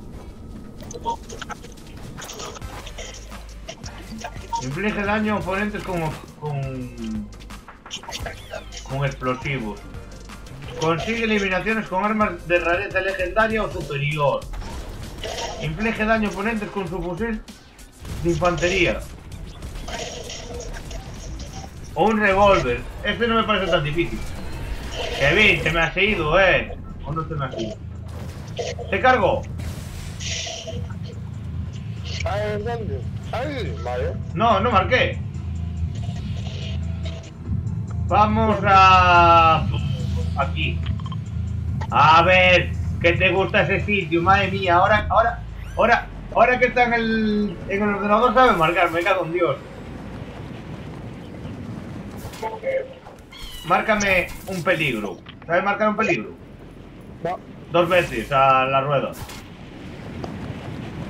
[SPEAKER 1] Inflige daño a oponentes con, con, con explosivos. Consigue eliminaciones con armas de rareza legendaria o superior. Inflige daño a oponentes con su fusil de infantería. O un revólver. Este no me parece tan difícil. Kevin, te me has ido, eh. O no te me has ido. Te cargo.
[SPEAKER 2] Ah, ¿en dónde? Ahí, vale.
[SPEAKER 1] No, no marqué. Vamos a... Aquí. A ver, que te gusta ese sitio, madre mía. Ahora, ahora, ahora, ahora que está en el, en el ordenador sabe marcar, me cago en Dios. Márcame un peligro. ¿Sabes marcar un peligro?
[SPEAKER 2] No.
[SPEAKER 1] Dos veces a la rueda.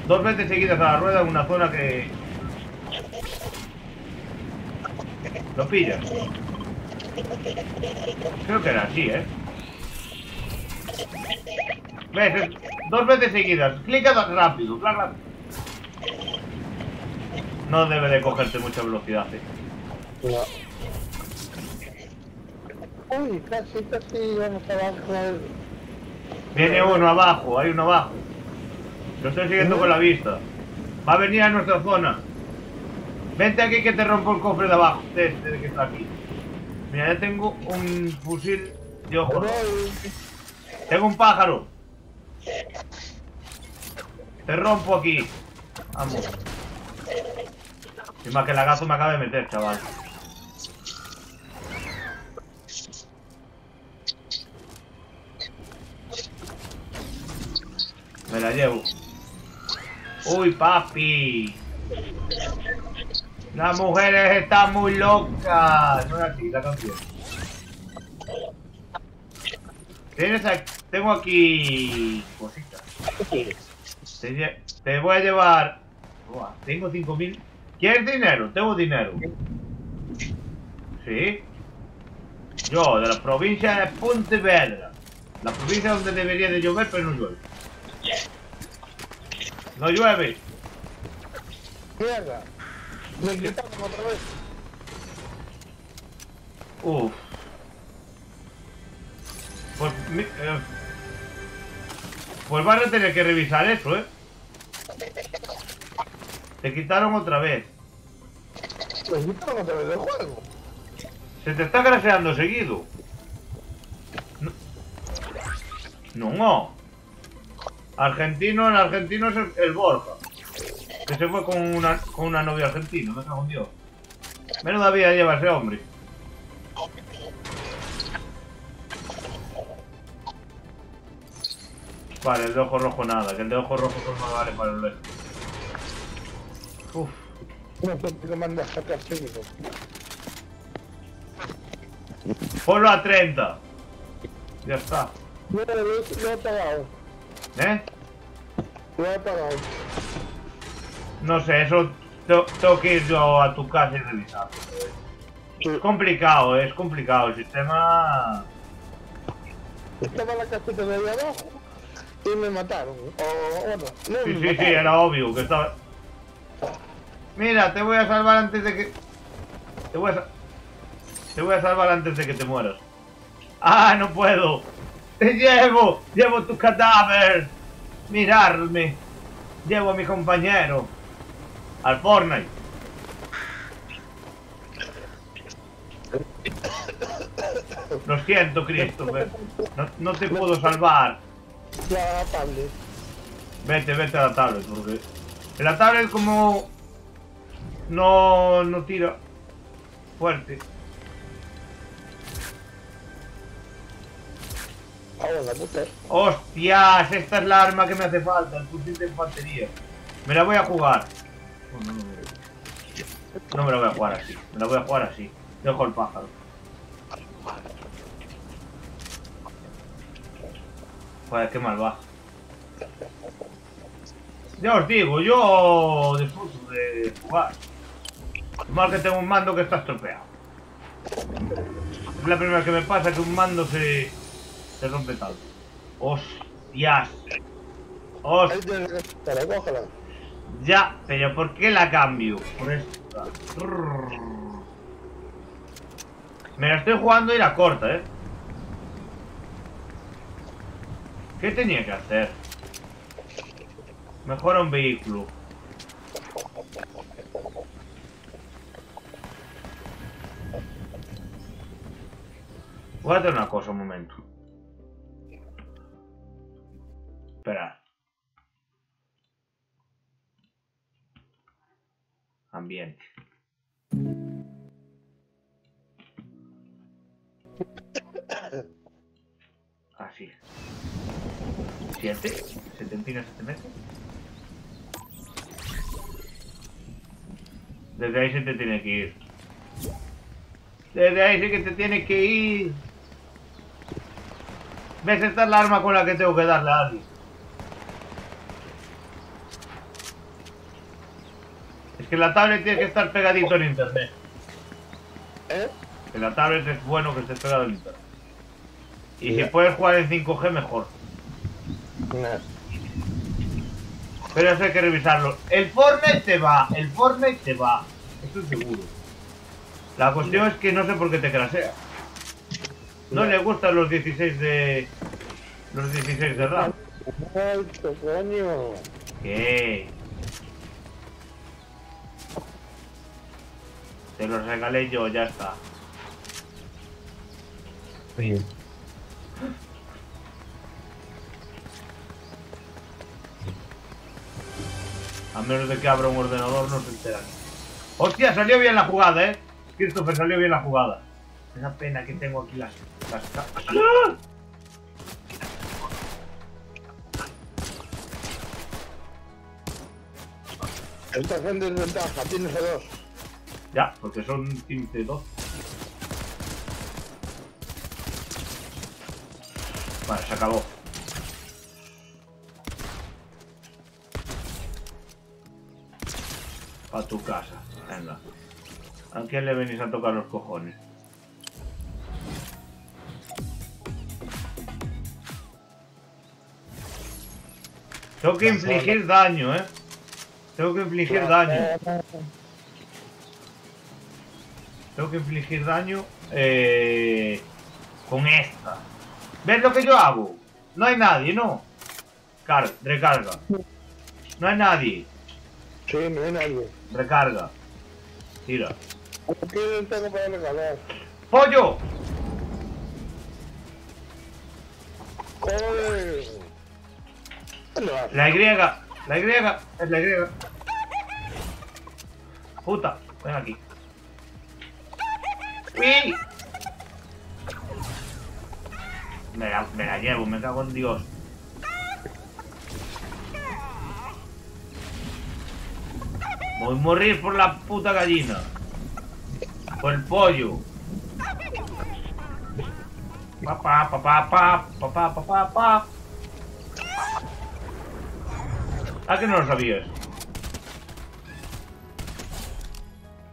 [SPEAKER 1] Dos veces seguidas a la rueda en una zona que... ¿Lo pillas? Creo que era así, ¿eh? ¿Ves? Es dos veces seguidas. Clica rápido, clac, clac. No debe de cogerte mucha velocidad, eh.
[SPEAKER 2] No. Uy, casi, casi vamos abajo.
[SPEAKER 1] Viene uno abajo, hay uno abajo. Lo estoy siguiendo con la vista. Va a venir a nuestra zona. Vente aquí que te rompo el cofre de abajo. Este que está aquí. Mira, ya tengo un fusil de ojo. Tengo un pájaro. Te rompo aquí. Vamos. Encima que el lagazo me acaba de meter, chaval. Me la llevo. Uy, papi. Las mujeres están muy locas. No es así la canción. Tienes aquí- Tengo aquí cositas. Te, lle- te voy a llevar. Tengo 5000. ¿Quieres dinero? Tengo dinero. Sí. Yo, de la provincia de Pontevedra. La provincia donde debería de llover, pero no llueve. No llueve.
[SPEAKER 2] Mierda. Me quitaron otra vez.
[SPEAKER 1] Uf. Pues, mi- eh, pues vas a tener que revisar eso, ¿eh? Te quitaron otra vez.
[SPEAKER 2] Me quitaron otra vez del juego.
[SPEAKER 1] Se te está graseando seguido. No. No. Argentino, el argentino es el, el Borja. Que se fue con una, con una novia argentina, me cago en Dios. Menuda vida lleva ese hombre. Vale, el de ojo rojo nada, que el de ojo rojo pues no vale para el resto. Uf,
[SPEAKER 2] No qué manda a sacar
[SPEAKER 1] ponlo a 30. Ya está.
[SPEAKER 2] Mira, lo, lo he apagado.
[SPEAKER 1] ¿Eh?
[SPEAKER 2] Lo he apagado.
[SPEAKER 1] No sé, eso te- tengo que ir yo a tu casa y revisarlo. Es complicado, es complicado. El sistema...
[SPEAKER 2] Estaba la casita de ahí abajo y me mataron. O bueno, no
[SPEAKER 1] Sí, sí, sí, era obvio que estaba... Mira, te voy a salvar antes de que... Te voy a... Te voy a salvar antes de que te mueras. ¡Ah, no puedo! ¡Te llevo! ¡Llevo tu cadáver! ¡Mirarme! ¡Llevo a mi compañero! ¡Al Fortnite! Lo siento, Christopher. No, no te puedo salvar.
[SPEAKER 2] La tablet.
[SPEAKER 1] Vete, vete a la tablet, porque... La tablet como... No, no tira fuerte. ¡Hostias! Esta es la arma que me hace falta, el fusil de infantería. Me la voy a jugar. Oh, no, me la voy a jugar así. Me la voy a jugar así. Dejo el pájaro. Joder, qué mal va. Ya os digo, yo disfruto de jugar. Mal que tengo un mando que está estropeado. Es la primera vez que me pasa que un mando se, se rompe tal. ¡Hostias! ¡Hostias! Ya, pero ¿por qué la cambio? Por esta. Me la estoy jugando y la corta, ¿eh? ¿Qué tenía que hacer? Mejora un vehículo. Voy a hacer una cosa, un momento. Espera. Ambiente. Así. ¿Siete? ¿Setentina se te mete? Desde ahí se te tiene que ir. Desde ahí sí que te tiene que ir. ¿Ves? Esta es la arma con la que tengo que darle a alguien. Es que la tablet tiene que estar pegadito en internet.
[SPEAKER 2] ¿Eh?
[SPEAKER 1] Que la tablet es bueno que esté pegado en internet. Y si puedes jugar en 5G, mejor.
[SPEAKER 2] Nah.
[SPEAKER 1] Pero eso hay que revisarlo. El Fortnite te va, el Fortnite te va. Eso es seguro. La cuestión es que no sé por qué te crasea. No le gustan los 16 de... Los 16 de RAM. ¿Qué? Te los regalé yo, ya está. A menos de que abra un ordenador, no se enteran. ¡Hostia! Salió bien la jugada, ¿eh? Christopher, salió bien la jugada. Esa pena que tengo aquí las... las ¡Ah!
[SPEAKER 2] Estás en desventaja, tienes a dos.
[SPEAKER 1] Ya, porque son 15 2. Vale, se acabó. A tu casa, venga. ¿A quién le venís a tocar los cojones? Tengo que infligir daño, eh. Tengo que infligir daño. Tengo que infligir daño eh, con esta. ¿Ves lo que yo hago? No hay nadie, ¿no? Car recarga. No hay nadie.
[SPEAKER 2] Sí, no hay nadie.
[SPEAKER 1] Recarga. Tira.
[SPEAKER 2] Aquí tengo para regalar.
[SPEAKER 1] ¡Pollo! La Y. La Y. Es la Y. Puta. Ven aquí. Me la, me llevo, me cago en Dios. Voy a morir por la puta gallina. Por el pollo. Papá, papá, papá, papá, papá, papá. ¿A ah, que no lo sabías?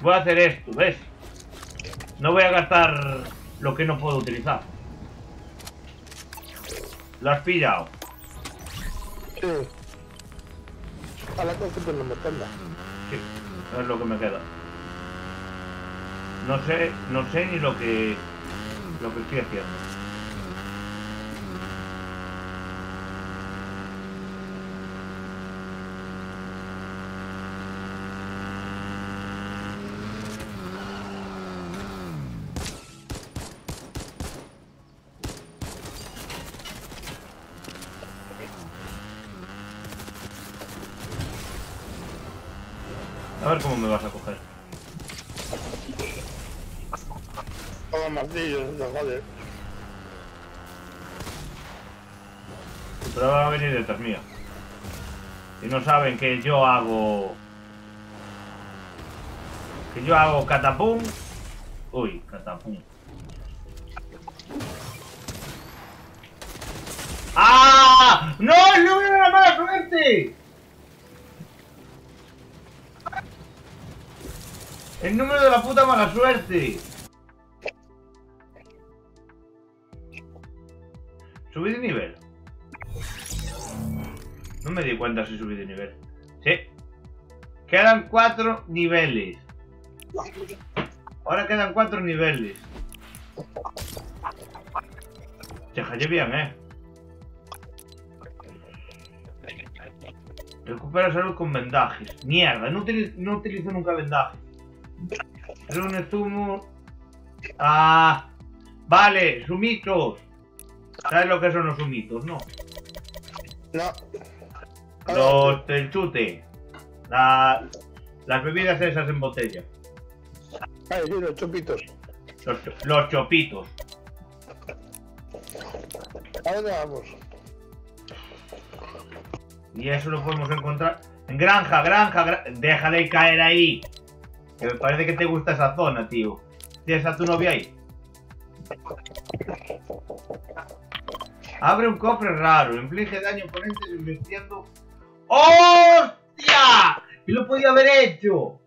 [SPEAKER 1] Voy a hacer esto, ¿ves? No voy a gastar lo que no puedo utilizar. ¿Lo has pillado?
[SPEAKER 2] Sí. A la cosa de la matanda.
[SPEAKER 1] Sí, es lo que me queda. No sé, no sé ni lo que lo que estoy haciendo. A ver cómo me vas a coger.
[SPEAKER 2] Toma martillos, no joder.
[SPEAKER 1] Pero va a venir detrás mía. Y no saben que yo hago... Que yo hago catapum. Uy, catapum. ¡Ah! ¡No! ¡El número de la mala suerte! El número de la puta mala suerte. Me di cuenta si subí de nivel. Sí. Quedan cuatro niveles. Ahora quedan cuatro niveles. Se cayó bien, eh. Recupera salud con vendajes. Mierda, no, utilizo, no utilizo nunca vendajes. Rune zumo. Ah. Vale, sumitos. ¿Sabes lo que son los sumitos, no?
[SPEAKER 2] No.
[SPEAKER 1] Los chute. La- las bebidas esas en botella.
[SPEAKER 2] Ay, sí, los chupitos.
[SPEAKER 1] Los, los chopitos.
[SPEAKER 2] ¿A dónde vamos?
[SPEAKER 1] Y eso lo podemos encontrar en granja, granja, gra- Déjale caer ahí. Que me parece que te gusta esa zona, tío. ¿Tienes a tu novia ahí? Abre un cofre raro. Inflige daño oponentes invirtiendo... ¡Hostia! Y lo podía haber hecho.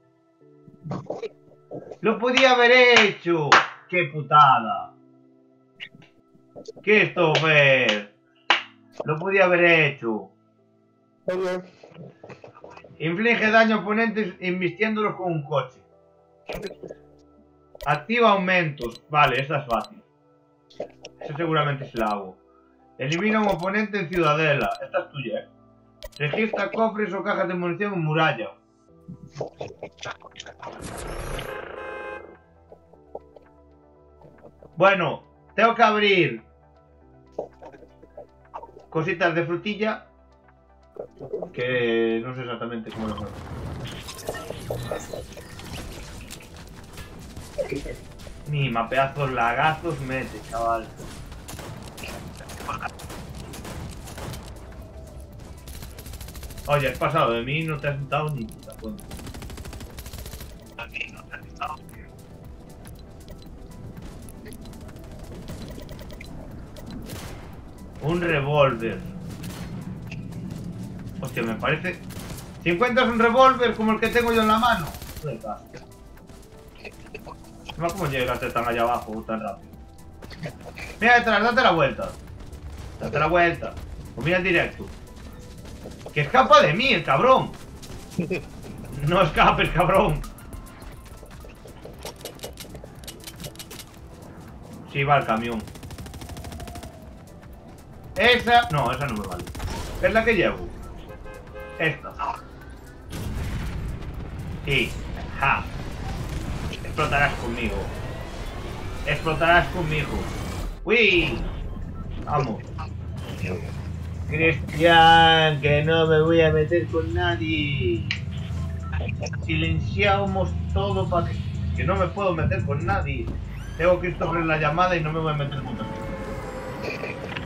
[SPEAKER 1] Lo podía haber hecho. ¡Qué putada! Christopher. Lo podía haber hecho. Inflige daño a oponentes invistiéndolos con un coche. Activa aumentos. Vale, esa es fácil. Eso seguramente se la hago. Elimina un oponente en ciudadela. Esta es tuya, eh. Registra cofres o cajas de munición en muralla. Bueno, tengo que abrir cositas de frutilla que no sé exactamente cómo lo hago. Ni pedazos lagazos mete, chaval. Oye, has pasado de mí, no te has dado ni puta cuenta. Un revólver. Hostia, me parece... Si encuentras un revólver como el que tengo yo en la mano. No cómo llegaste tan allá abajo tan rápido. Mira detrás, date la vuelta. Date la vuelta. O mira el directo. Que escapa de mí, el cabrón. <laughs> No escapes, cabrón. Sí, va el camión. Esa... No, esa no me vale. Es la que llevo. Esta. Sí. Ja. Explotarás conmigo. Explotarás conmigo. ¡Uy! Vamos. Cristian, que no me voy a meter con nadie. Silenciamos todo para que, que no me puedo meter con nadie. Tengo que Christopher en la llamada y no me voy a meter con nadie.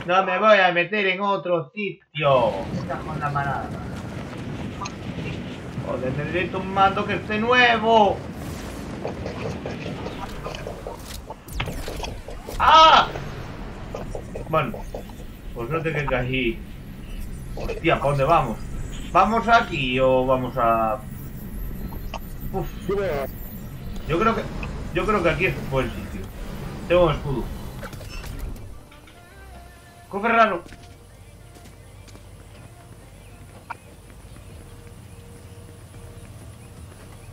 [SPEAKER 1] No me voy a meter en otro sitio. Está con la manada. Joder, necesito un mando que esté nuevo. ¡Ah! Bueno, pues no te quedes ahí. Hostia, ¿para dónde vamos? ¿Vamos aquí o vamos a...? Uf, yo creo que... Yo creo que aquí es buen sitio. Tengo un escudo. Cofre raro.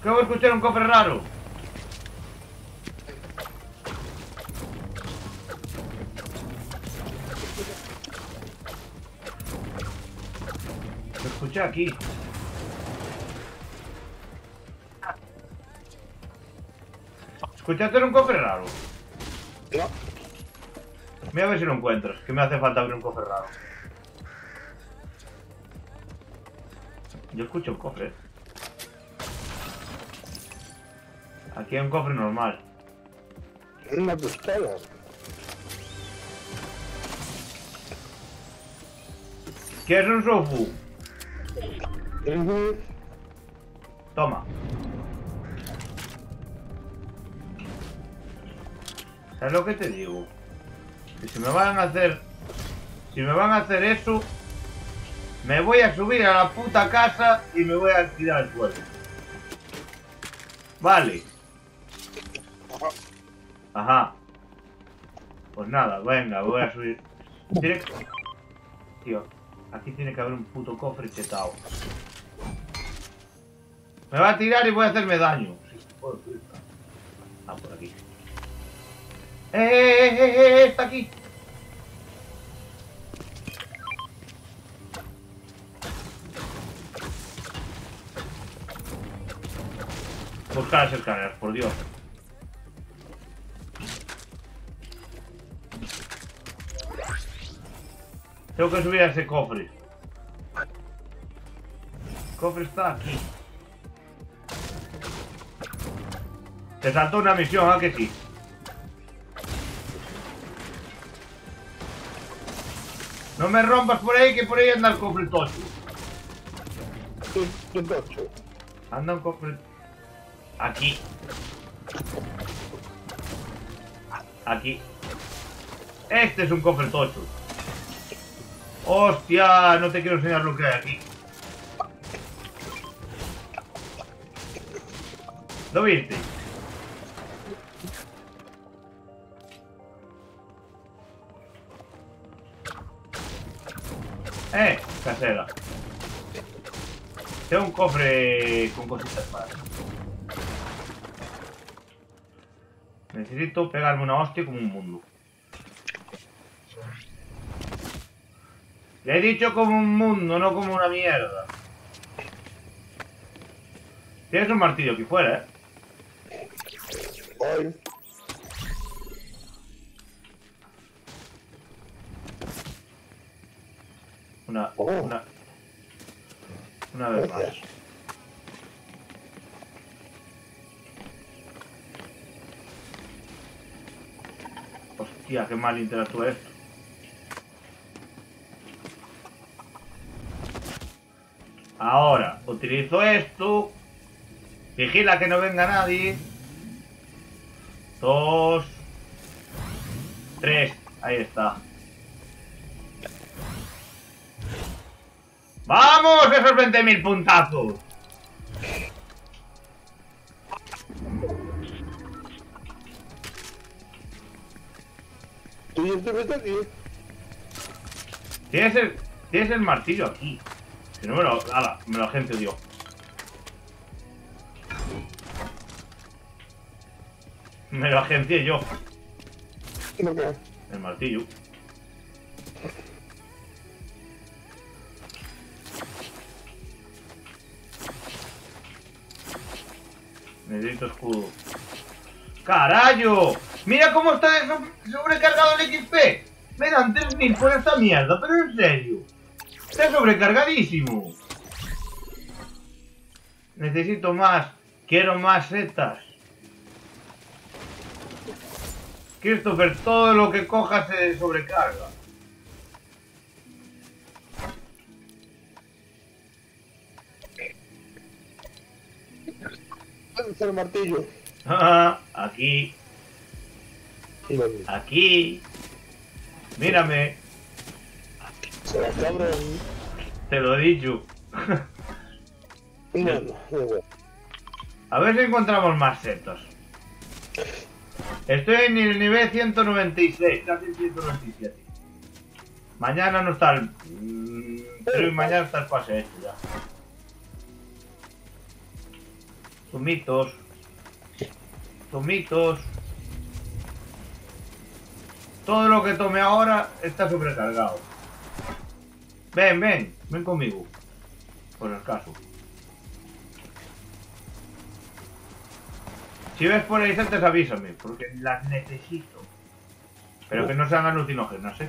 [SPEAKER 1] Acabo de escuchar un cofre raro. Escuché aquí. ¿Escuchaste un cofre raro?
[SPEAKER 2] No.
[SPEAKER 1] Mira a ver si lo encuentras, que me hace falta abrir un cofre raro. Yo escucho un cofre. Aquí hay un cofre normal.
[SPEAKER 2] Una pistola.
[SPEAKER 1] ¿Quieres un sofu? Toma. ¿Sabes lo que te digo? Que si me van a hacer... Si me van a hacer eso... Me voy a subir a la puta casa y me voy a tirar al suelo. Vale. Ajá. Pues nada, venga, voy a subir. Tío, aquí tiene que haber un puto cofre chetado. Me va a tirar y voy a hacerme daño. Ah, por aquí. ¡Eh, eh, eh, eh, eh! ¡Está aquí! Buscar las escaleras, por Dios. Tengo que subir a ese cofre. El cofre está aquí. Te saltó una misión, ¿a que sí? No me rompas por ahí, que por ahí anda el cofre tocho. Anda un cofre... Aquí. Aquí. Este es un cofre tocho. ¡Hostia! No te quiero enseñar lo que hay aquí. ¿Lo viste? Eh, casera. Tengo un cofre con cositas para. Necesito pegarme una hostia como un mundo. Le he dicho como un mundo, no como una mierda. Tienes un martillo aquí fuera, ¿eh? Una,
[SPEAKER 2] Oh.
[SPEAKER 1] una, una vez más. Hostia, qué mal interactúa esto. Ahora, utilizo esto. Vigila que no venga nadie. Dos. Tres. Ahí está. ¡Vamos! ¡Esos 20.000 puntazos! Tienes el, tienes el martillo aquí. Si no me lo... ala, me lo agencio yo. Me lo agencié yo, el martillo. Necesito escudo. ¡Carayo! ¡Mira cómo está so- sobrecargado el XP! Me dan 3000 por esta mierda, pero en serio. Está sobrecargadísimo. Necesito más. Quiero más setas. Christopher, todo lo que cojas se sobrecarga.
[SPEAKER 2] ¿Dónde está el martillo?
[SPEAKER 1] Ah, aquí, aquí. Mírame,
[SPEAKER 2] Será cabrón.
[SPEAKER 1] te lo he dicho.
[SPEAKER 2] Bueno.
[SPEAKER 1] A ver si encontramos más setas. Estoy en el nivel 196, casi el 197. Mañana no está el... mm, Pero mañana está el pase hecho ya. Zumitos. Zumitos. Todo lo que tome ahora está sobrecargado. Ven, ven, ven conmigo. Por el caso. Si ves por ahí antes avísame, porque las necesito. Pero que no sean alucinógenas, ¿eh?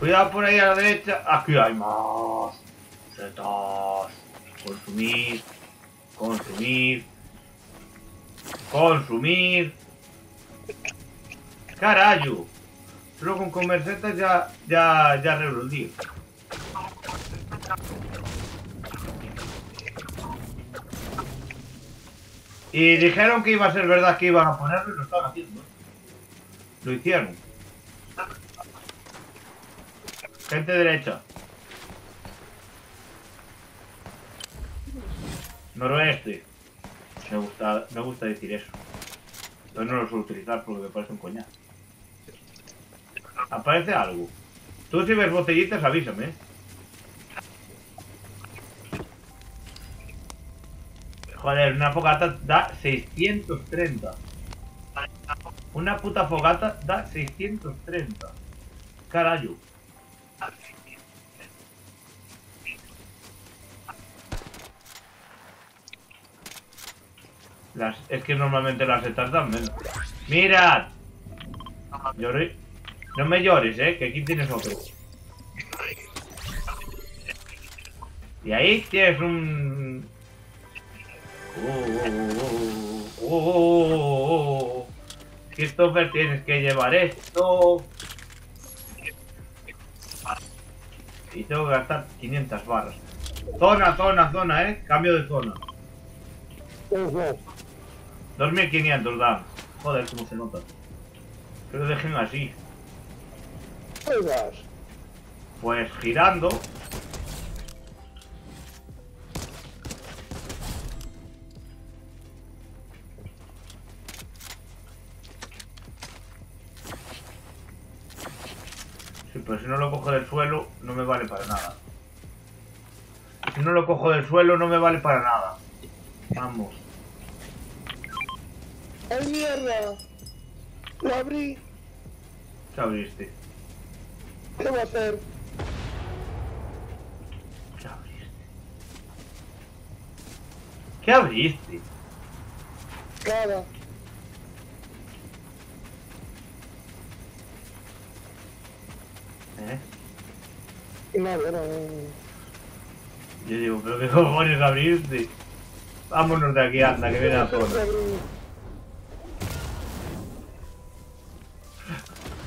[SPEAKER 1] Cuidado por ahí a la derecha. Aquí hay más. Setas. Consumir. Consumir. Consumir. Carayo. Solo con comer setas ya, ya, ya reblondí. Y dijeron que iba a ser verdad que iban a ponerlo y lo estaban haciendo. Lo hicieron. Gente derecha. Noroeste. Me gusta, me gusta decir eso. Pero no lo suelo utilizar porque me parece un coñazo. Aparece algo. Tú si ves botellitas avísame. Joder, una fogata da 630. Una puta fogata da 630. Carajo. Las, es que normalmente las setas dan menos. ¡Mirad! Lloré- No me llores, eh, que aquí tienes otro. Y ahí tienes un... Oh, oh, oh, oh, oh. Christopher, tienes que llevar esto. Y tengo que gastar 500 barras. Zona, zona, zona, eh. Cambio de zona.
[SPEAKER 2] Ojo.
[SPEAKER 1] 2500 dan. Joder, cómo se nota. Que lo dejen así.
[SPEAKER 2] ¿Dónde vas?
[SPEAKER 1] Pues girando. pero si no lo cojo del suelo, no me vale para nada. Si no lo cojo del suelo, no me vale para nada. Vamos.
[SPEAKER 2] ¡Ay, mierda! Lo abrí.
[SPEAKER 1] ¿Qué abriste?
[SPEAKER 2] ¿Qué va a hacer?
[SPEAKER 1] ¿Qué abriste? ¿Qué abriste?
[SPEAKER 2] Nada.
[SPEAKER 1] ¿Eh?
[SPEAKER 2] Nada, no.
[SPEAKER 1] Yo digo, pero qué <laughs> cojones abriste. Vámonos de aquí, anda, que viene la zona.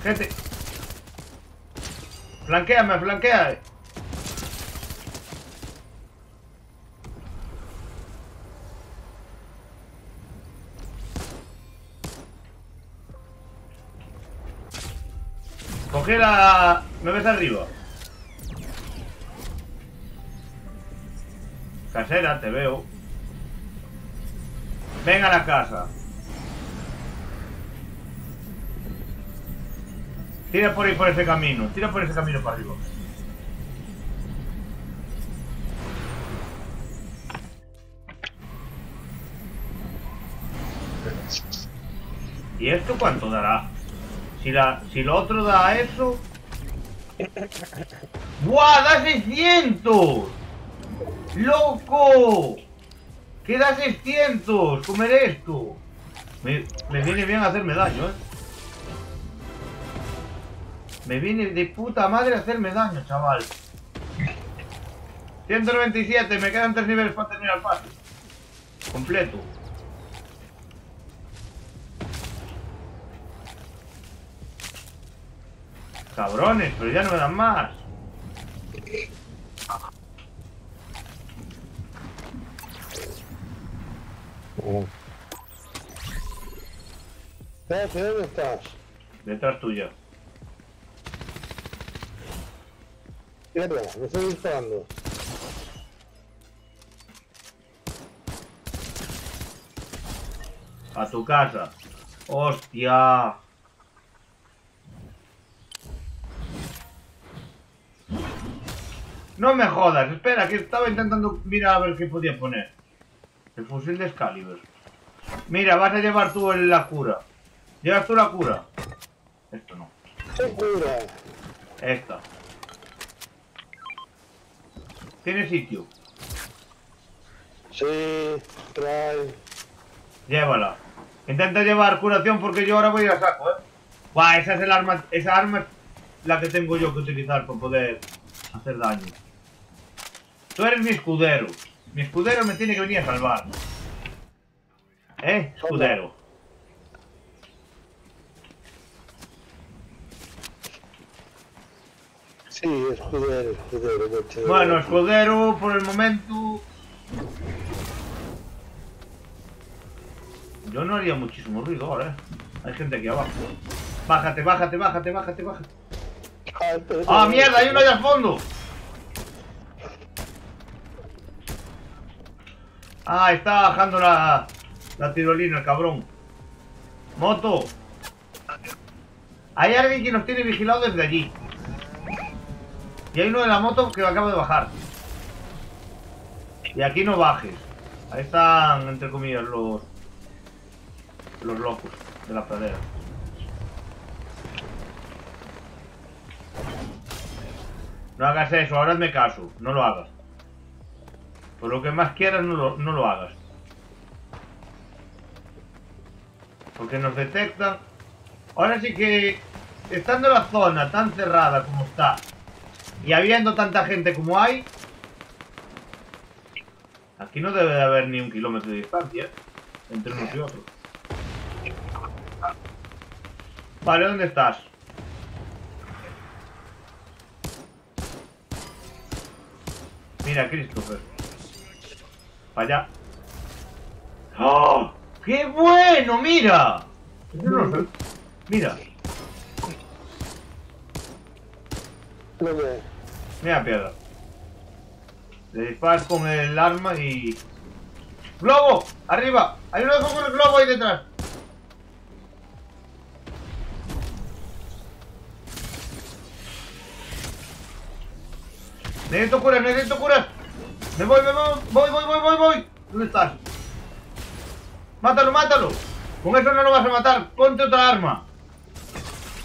[SPEAKER 1] Gente. Flanqueame, flanquea. Coge la... ¿Me ves arriba? Casera, te veo. Ven a la casa. Tira por ahí por ese camino. Tira por ese camino para arriba. ¿Y esto cuánto dará? Si, la, si lo otro da eso... ¡Buah! ¡Da 600! ¡Loco! ¿Qué da 600? Comer esto. Me, me viene bien hacerme daño, ¿eh? Me viene de puta madre hacerme daño, chaval. 197, me quedan 3 niveles para terminar el pase. Completo. Cabrones, pero ya no me dan más.
[SPEAKER 2] Espérate, ¿dónde estás?
[SPEAKER 1] Detrás tuya.
[SPEAKER 2] Mierda, me estoy disparando.
[SPEAKER 1] A tu casa. Hostia. No me jodas, espera, que estaba intentando mirar a ver qué podía poner. El fusil de Excalibur. Mira, vas a llevar tú la cura. ¿Llevas tú la cura? Esto no.
[SPEAKER 2] ¡Qué cura!
[SPEAKER 1] Esta. ¿Tiene sitio?
[SPEAKER 2] Sí, trae.
[SPEAKER 1] Llévala. Intenta llevar curación porque yo ahora voy a saco, ¿eh? Buah, esa es el arma, esa arma es la que tengo yo que utilizar para poder hacer daño. Tú eres mi escudero. Mi escudero me tiene que venir a salvar. ¿Eh? Escudero.
[SPEAKER 2] Sí, coche.
[SPEAKER 1] Bueno, escudero por el momento... Yo no haría muchísimo ruido ahora, ¿eh? Hay gente aquí abajo. Bájate, bájate, bájate, bájate, bájate.
[SPEAKER 2] Ah, espera,
[SPEAKER 1] ¡Ah,
[SPEAKER 2] espera.
[SPEAKER 1] mierda! ¡Hay uno allá al fondo! Ah, está bajando la, la tirolina, el cabrón. Moto. Hay alguien que nos tiene vigilado desde allí. Y hay uno de la moto que acaba de bajar. Y aquí no bajes. Ahí están, entre comillas, los... Los locos de la pradera. No hagas eso, ahora hazme caso. No lo hagas. Por lo que más quieras, no lo, no lo hagas. Porque nos detectan. Ahora sí que, estando la zona tan cerrada como está, y habiendo tanta gente como hay, aquí no debe de haber ni un kilómetro de distancia, entre unos y otros. Vale, ¿dónde estás? Mira, Christopher. Para allá. ¡Oh! ¡Qué bueno! ¡Mira! Eso no sé. Mira, piedra. Le disparas con el arma y... ¡Globo! ¡Arriba! ¡Hay uno con el globo ahí detrás! Necesito curas, necesito curas. Me voy, me voy, voy, voy, voy, voy, voy. ¿Dónde estás? Mátalo, mátalo. Con eso no lo vas a matar. Ponte otra arma.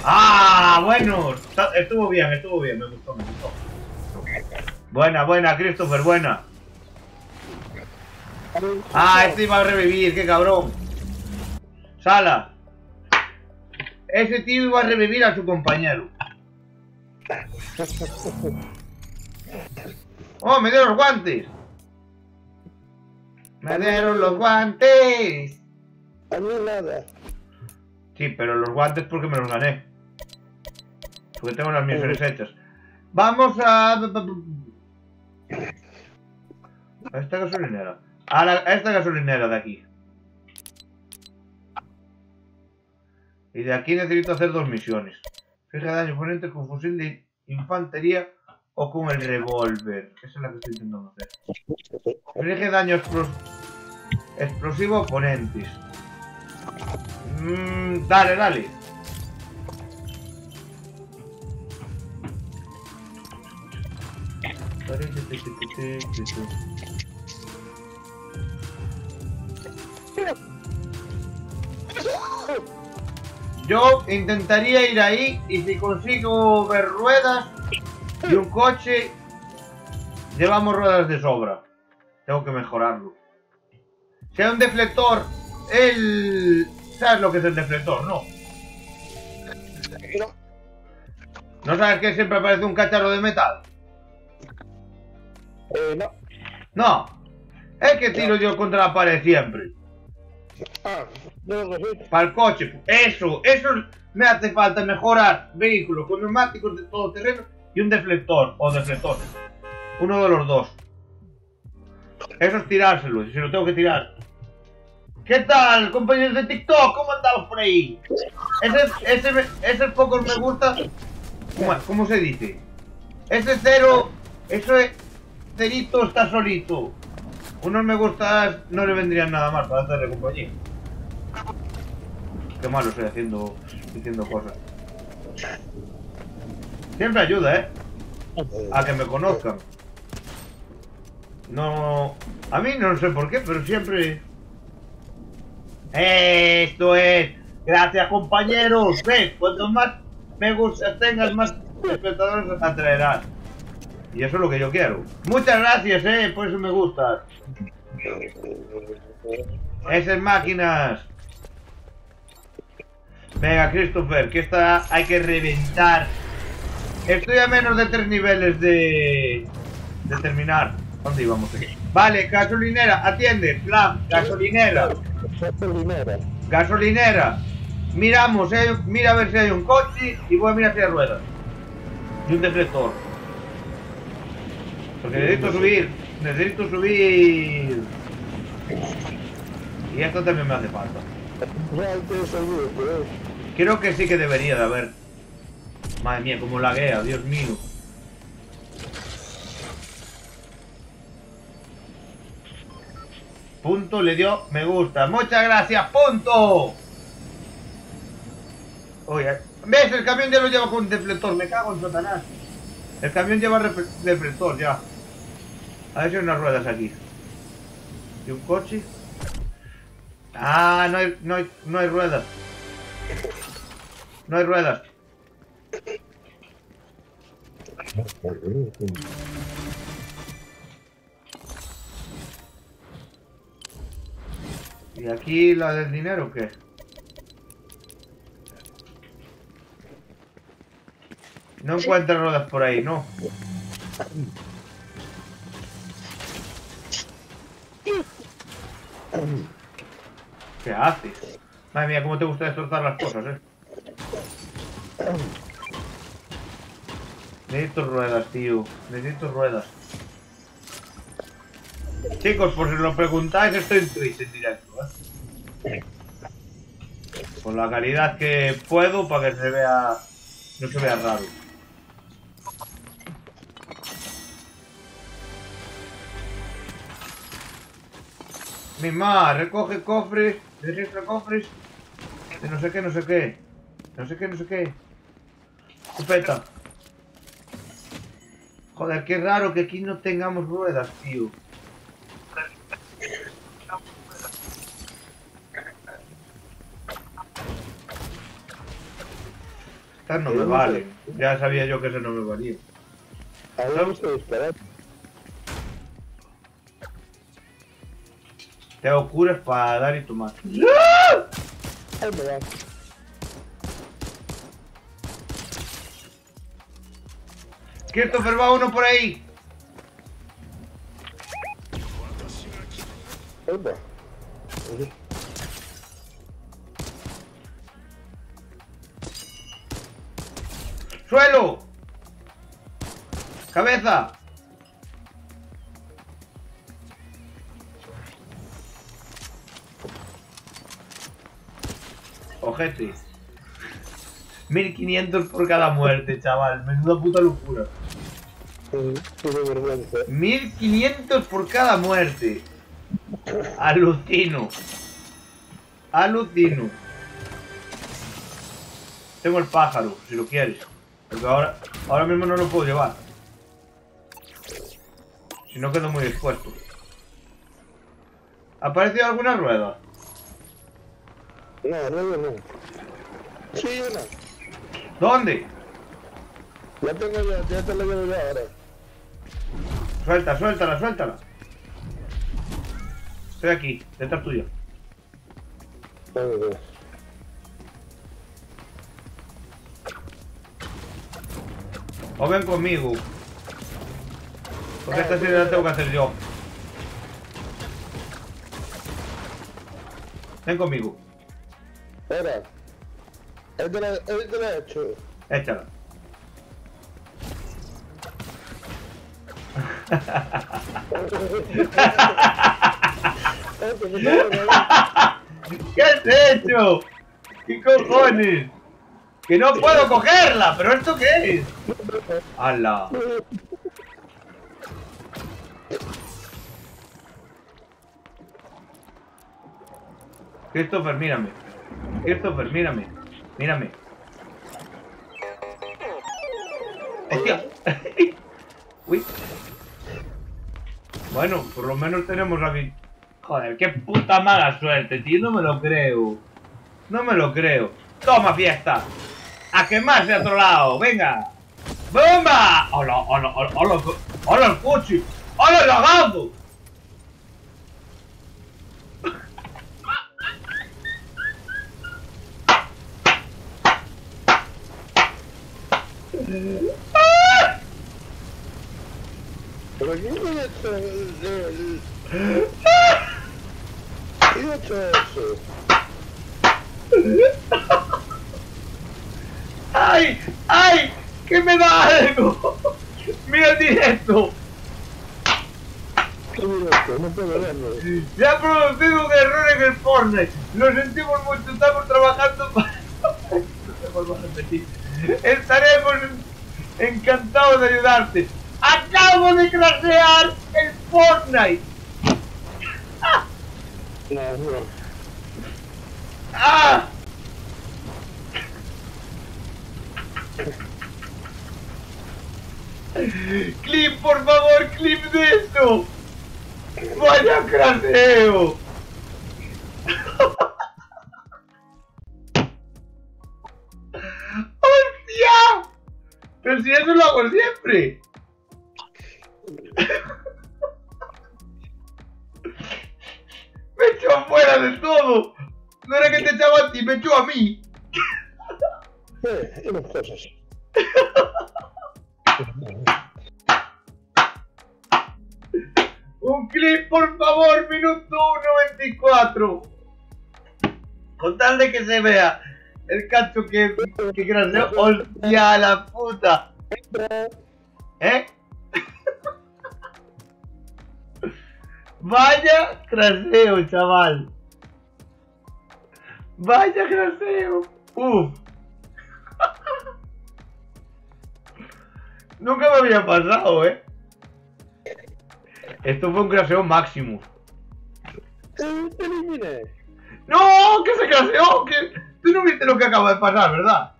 [SPEAKER 1] Ah, bueno. Estuvo bien, estuvo bien. Me gustó, me gustó. Buena, buena, Christopher, buena. Ah, este iba a revivir, qué cabrón. Sala. Ese tío iba a revivir a su compañero. Oh, me dieron los guantes. Me dieron los guantes.
[SPEAKER 2] A mí nada.
[SPEAKER 1] Sí, pero los guantes porque me los gané. Porque tengo las misiones hechas. Vamos a... A esta gasolinera. A, la- a esta gasolinera de aquí. Y de aquí necesito hacer dos misiones. Fija daño oponente con fusil de infantería o con el revólver. Esa es la que estoy intentando hacer. Inflige daño explos- explosivo oponentes. Mm, dale, dale. Yo intentaría ir ahí y si consigo ver ruedas y un coche, llevamos ruedas de sobra. Tengo que mejorarlo. Sea un deflector, el... ¿Sabes lo que es el deflector? No.
[SPEAKER 2] No.
[SPEAKER 1] ¿No sabes que siempre aparece un cacharro de metal?
[SPEAKER 2] Eh, no.
[SPEAKER 1] No. Es que tiro yo contra la pared siempre.
[SPEAKER 2] Ah, no.
[SPEAKER 1] Para el coche. Eso, eso me hace falta mejorar vehículos con neumáticos de todo terreno y un deflector o deflectores. Uno de los dos. Eso es tirárselo, si lo tengo que tirar. ¿Qué tal, compañeros de TikTok? ¿Cómo andamos por ahí? Ese, ese, esos pocos me gusta. ¿Cómo, cómo se dice? Ese cero, eso es. Cerito está solito. Unos me gustas no le vendrían nada más para hacerle compañía. Qué malo estoy haciendo, diciendo cosas. Siempre ayuda, ¿eh? A que me conozcan. No... A mí no sé por qué, pero siempre... Esto es... Gracias, compañeros. Ves, cuanto más me gusta tengas, más espectadores atraerás. Y eso es lo que yo quiero. Muchas gracias, eh, por eso me gusta. Esas máquinas. Venga, Christopher, que esta hay que reventar. Estoy a menos de tres niveles de, de terminar. ¿Dónde íbamos aquí? Vale, gasolinera, atiende, plan, gasolinera,
[SPEAKER 2] Gasolinera.
[SPEAKER 1] gasolinera. Miramos, eh, mira a ver si hay un coche y voy a mirar si hay ruedas. Y un deflector. Porque necesito subir, necesito subir. Y esto también me hace falta. Creo que sí que debería de haber. Madre mía, como laguea, Dios mío. Punto le dio me gusta. Muchas gracias, punto. Oye, ¿ves? El camión ya lo lleva con deflector. Me cago en Satanás. El camión lleva deflector ya. A ver si hay unas ruedas aquí. ¿Y un coche? Ah, no hay, no hay, no hay ruedas. No hay ruedas. ¿Y aquí la del dinero o qué? No encuentro ruedas por ahí, no. ¿Qué haces? Madre mía, cómo te gusta destrozar las cosas, eh. Necesito ruedas, tío. Necesito ruedas. Chicos, por si lo preguntáis, estoy en Twitch en directo, ¿eh? Con la calidad que puedo para que se vea... No se vea raro. Mima, recoge cofres, registra cofres de no sé qué, no sé qué. No sé qué, no sé qué. Escopeta. Joder, qué raro que aquí no tengamos ruedas, tío. Esta no me vale. Ya sabía yo que eso no me valía.
[SPEAKER 2] Ahora vamos a disparar.
[SPEAKER 1] Tengo curas para dar y tomar.
[SPEAKER 2] Ahí me va.
[SPEAKER 1] Christopher va uno por. Ahí. ¡Suelo! ¡Cabeza! Ojete. 1500 por cada muerte, chaval. Menuda puta locura.
[SPEAKER 2] Sí, Qué vergüenza.
[SPEAKER 1] 1500 por cada muerte. Alucino. Alucino. Tengo el pájaro, si lo quieres. Porque ahora, ahora mismo no lo puedo llevar. Si no quedo muy expuesto. ¿Ha aparecido alguna rueda?
[SPEAKER 2] No, no, no. Sí, una.
[SPEAKER 1] ¿Dónde?
[SPEAKER 2] Ya tengo ya, ya te la llevo yo ahora.
[SPEAKER 1] Suelta, suéltala, suéltala. Estoy aquí, detrás
[SPEAKER 2] ver.
[SPEAKER 1] O ven conmigo. Porque esta serie la tengo que hacer yo. Ven conmigo.
[SPEAKER 2] Espera. Es de la, es de la hecho.
[SPEAKER 1] Échala. <laughs> ¿Qué has hecho? ¿Qué cojones? Que no puedo cogerla, pero ¿esto qué es? ¡Hala! Christopher, mírame. Christopher, mírame. Mírame. ¡Hostia! <laughs> Uy. Bueno, por lo menos tenemos la Joder, qué puta mala suerte, tío. No me lo creo. No me lo creo. Toma, fiesta. A quemarse a otro lado. Venga. ¡Bomba! ¡Hola, hola, hola, hola! ¡Hola el coche! ¡Hola el lavado!
[SPEAKER 2] Pero yo no he hecho el... el- Yo he hecho eso.
[SPEAKER 1] ¡Ay! ¡Ay! ¡Que me da algo! ¡Mira el directo! Se ha producido un error en el Fortnite. Lo sentimos mucho, estamos trabajando para... <laughs> Estaremos encantados de ayudarte. ¡Acabo de crashear el Fortnite!
[SPEAKER 2] No.
[SPEAKER 1] ¡Ah! ¡Clip, por favor! ¡Clip de esto! ¡Vaya craseo! ¡Hostia! Pero si eso lo hago siempre. Me echó fuera de todo. No era que te echaba a ti, me echó a mí.
[SPEAKER 2] Eh, unas cosas.
[SPEAKER 1] Un clip, por favor, minuto 1.24. Con tal de que se vea el cacho que, que craseo. ¡Hostia, la puta! ¿Eh? Vaya craseo, chaval. Vaya craseo. Uf. <laughs> Nunca me había pasado, ¿eh? Esto fue un craseo máximo. ¡No! ¡Que se craseó! que Tú no viste lo que acaba de pasar, ¿verdad?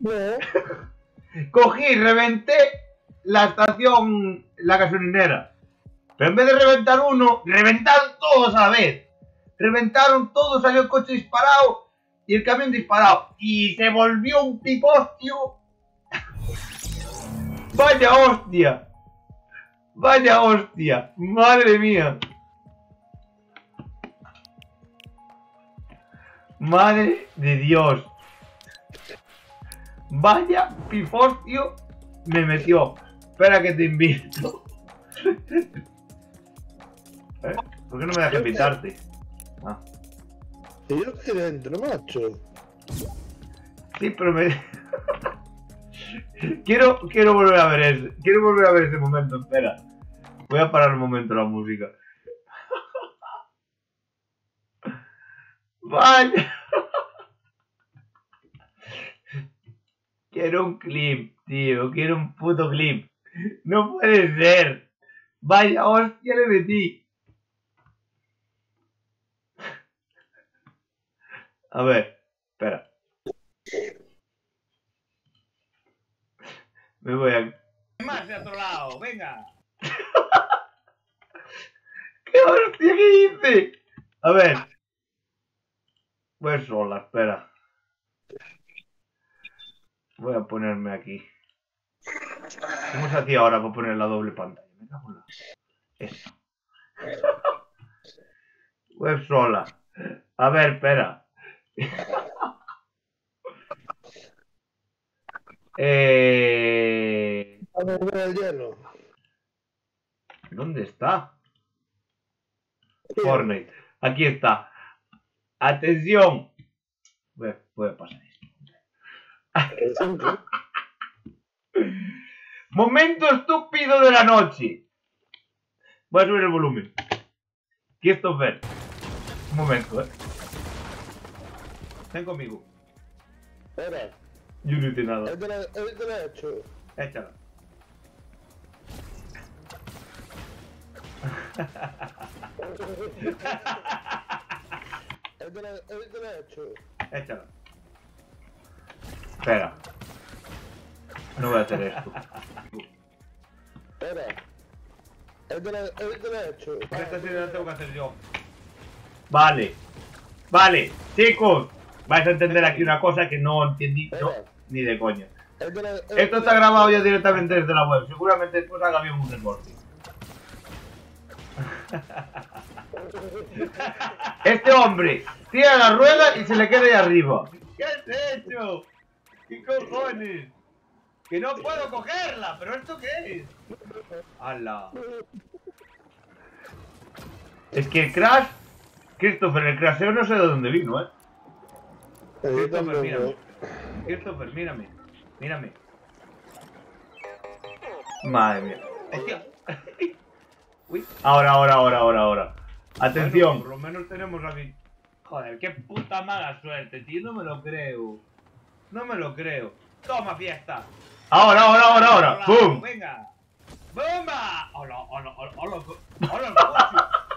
[SPEAKER 2] No. <laughs>
[SPEAKER 1] Cogí, reventé la estación, la gasolinera. Pero en vez de reventar uno, reventaron todos a la vez. Reventaron todos, salió el coche disparado y el camión disparado. Y se volvió un pipostio. <laughs> Vaya hostia. Vaya hostia. Madre mía. Madre de Dios. Vaya pifostio me metió. Espera que te invito. <laughs> ¿Eh? ¿Por qué no me dejas invitarte? Ah.
[SPEAKER 2] Yo estoy dentro, macho.
[SPEAKER 1] Sí, pero me... <laughs> quiero, quiero volver a ver ese. Quiero volver a ver ese momento, espera. Voy a parar un momento la música. Vaya. Quiero un clip, tío. Quiero un puto clip. No puede ser. Vaya hostia le metí. A ver, espera. Me voy a... Más de otro lado, venga. <laughs> ¿Qué hostia que hice? A ver. Voy sola, espera. Voy a ponerme aquí. ¿Cómo se hacía ahora para poner la doble pantalla? Me cago en la... Eso. Web <laughs> sola. A ver, espera. <laughs> eh...
[SPEAKER 2] A ver, ve el hielo.
[SPEAKER 1] ¿Dónde está? Fortnite. Aquí está. Atención. Voy a, pasar esto. <laughs> Momento estúpido de la noche. Voy a subir el volumen. Christopher. Un momento, eh. Ven conmigo.
[SPEAKER 2] Espera,
[SPEAKER 1] Yo no hice nada.
[SPEAKER 2] la- el derecho.
[SPEAKER 1] Échala.
[SPEAKER 2] El derecho.
[SPEAKER 1] Échala. Espera. No voy a hacer esto.
[SPEAKER 2] Espera. El derecho.
[SPEAKER 1] Esta serie la tengo que hacer yo. Vale. Vale. Chicos. Vais a entender aquí una cosa que no entendí yo ni de
[SPEAKER 2] el
[SPEAKER 1] Esto está grabado ya directamente desde la web. Seguramente después haga bien un recorte. <laughs> Este hombre tira la rueda y se le queda ahí arriba. ¿Qué has hecho? ¿Qué cojones? Que no puedo cogerla, pero ¿esto qué es? ¡Hala! Es que el crash... Christopher, el crasheo no sé de dónde vino, ¿eh? Christopher, mírame. Christopher, mírame. Mírame. Madre mía. Hostia. Uy. Ahora, ahora, ahora, ahora, ahora. Atención. por lo menos tenemos a mi... Joder, qué puta mala suerte, tío. No me lo creo. No me lo creo. Toma, fiesta. Ahora, ahora, ahora, ahora. ¡Bum! Venga. ¡Bumba! ¡Hola, hola, hola, hola! ¡Hola!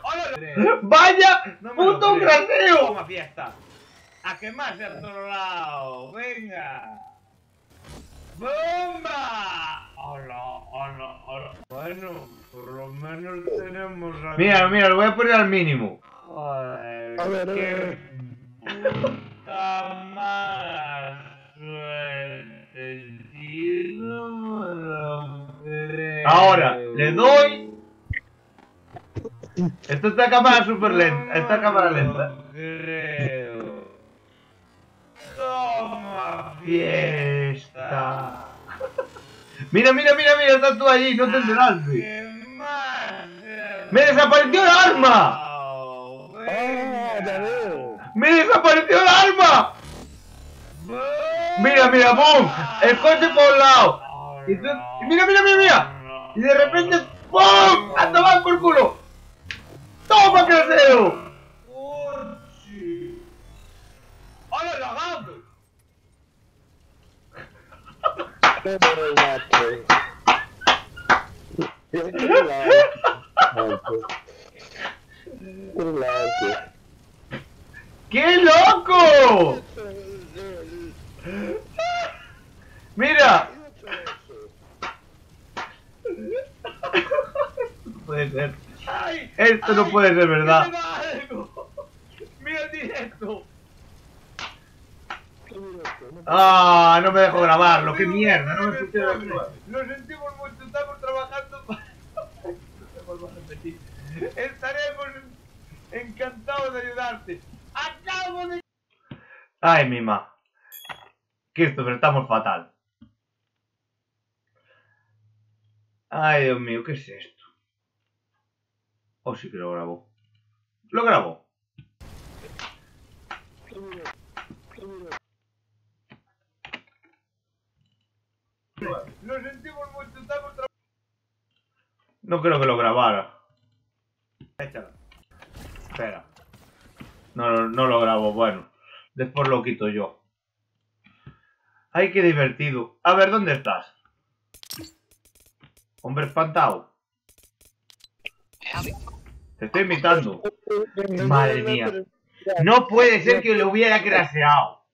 [SPEAKER 1] ¡Hola! ¡Vaya!
[SPEAKER 3] No
[SPEAKER 1] ¡Puto
[SPEAKER 3] creo.
[SPEAKER 1] graseo!
[SPEAKER 3] Toma fiesta. A quemarse a otro lado. Venga. ¡Bomba! Hola, hola, hola. Bueno, por lo menos tenemos a...
[SPEAKER 1] Mira, mira, lo voy a poner al mínimo.
[SPEAKER 3] Joder,
[SPEAKER 2] A ver, a ver.
[SPEAKER 3] puta mala suerte, tío, no.
[SPEAKER 1] Ahora, le doy. Esto está cámara super lenta. Esta cámara lenta.
[SPEAKER 3] Toma
[SPEAKER 1] Fiesta. Mira, mira, mira, mira, estás tú allí, no te enteraste.
[SPEAKER 3] ¡Me
[SPEAKER 1] ¡Me desapareció el arma!
[SPEAKER 2] ¡Ah!
[SPEAKER 1] ¡Me desapareció el arma! Mira, mira, boom. El coche por un lado. Y tú- y mira, mira, mira, mira. Y de repente, ¡pum! ¡A tomar por culo! ¡Toma, craseo!
[SPEAKER 3] ¡Hola, lagarto!
[SPEAKER 2] Qué
[SPEAKER 1] loco! ¡Mira! No
[SPEAKER 3] puede ser.
[SPEAKER 1] Esto no puede ser verdad.
[SPEAKER 3] ¡Mira el directo!
[SPEAKER 1] Ah, no me dejo grabarlo. Qué mierda, no me el juego.
[SPEAKER 3] Lo sentimos mucho, estamos trabajando para... Estaremos encantados de ayudarte. Acabo de...
[SPEAKER 1] Ay, mima. Christopher, estamos fatal. Ay, Dios mío, ¿qué es esto? Oh, sí que lo grabó. Lo grabó.
[SPEAKER 3] Lo sentimos mucho, estamos trabajando...
[SPEAKER 1] No creo que lo grabara. Échalo. Espera. No, no, lo grabo, bueno. Después lo quito yo. Ay, qué divertido. A ver, ¿dónde estás? Hombre espantado. Te estoy imitando. <laughs> Madre mía. No puede ser que lo hubiera crasheado.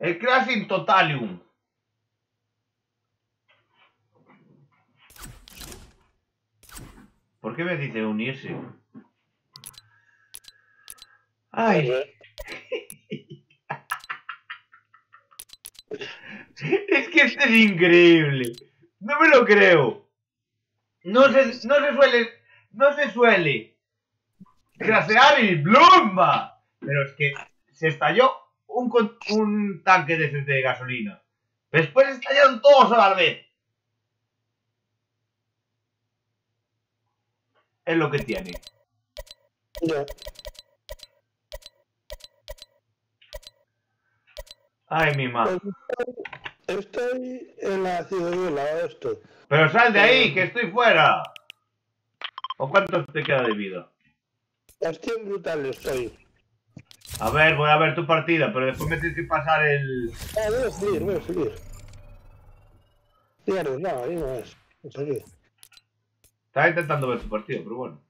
[SPEAKER 1] El crashing totalium. ¿Por qué me dice unirse? Ay, <laughs> es que esto es increíble. No me lo creo. No se, no se suele, no se suele crashear y ¡blumba! Pero es que se estalló un, un tanque de, de gasolina. Después estallaron todos a la vez. Es lo que tiene. Ay, mi madre.
[SPEAKER 2] Estoy en la ciudadela, esto.
[SPEAKER 1] Pero sal de ahí, que estoy fuera. ¿O cuánto te queda de vida?
[SPEAKER 2] Estoy brutal, estoy.
[SPEAKER 1] A ver, voy a ver tu partida, pero después me tienes que pasar el...
[SPEAKER 2] Ah, voy a subir, voy a subir. Mierda, no, ahí no es. Aquí.
[SPEAKER 1] Estaba intentando ver tu partido, pero bueno.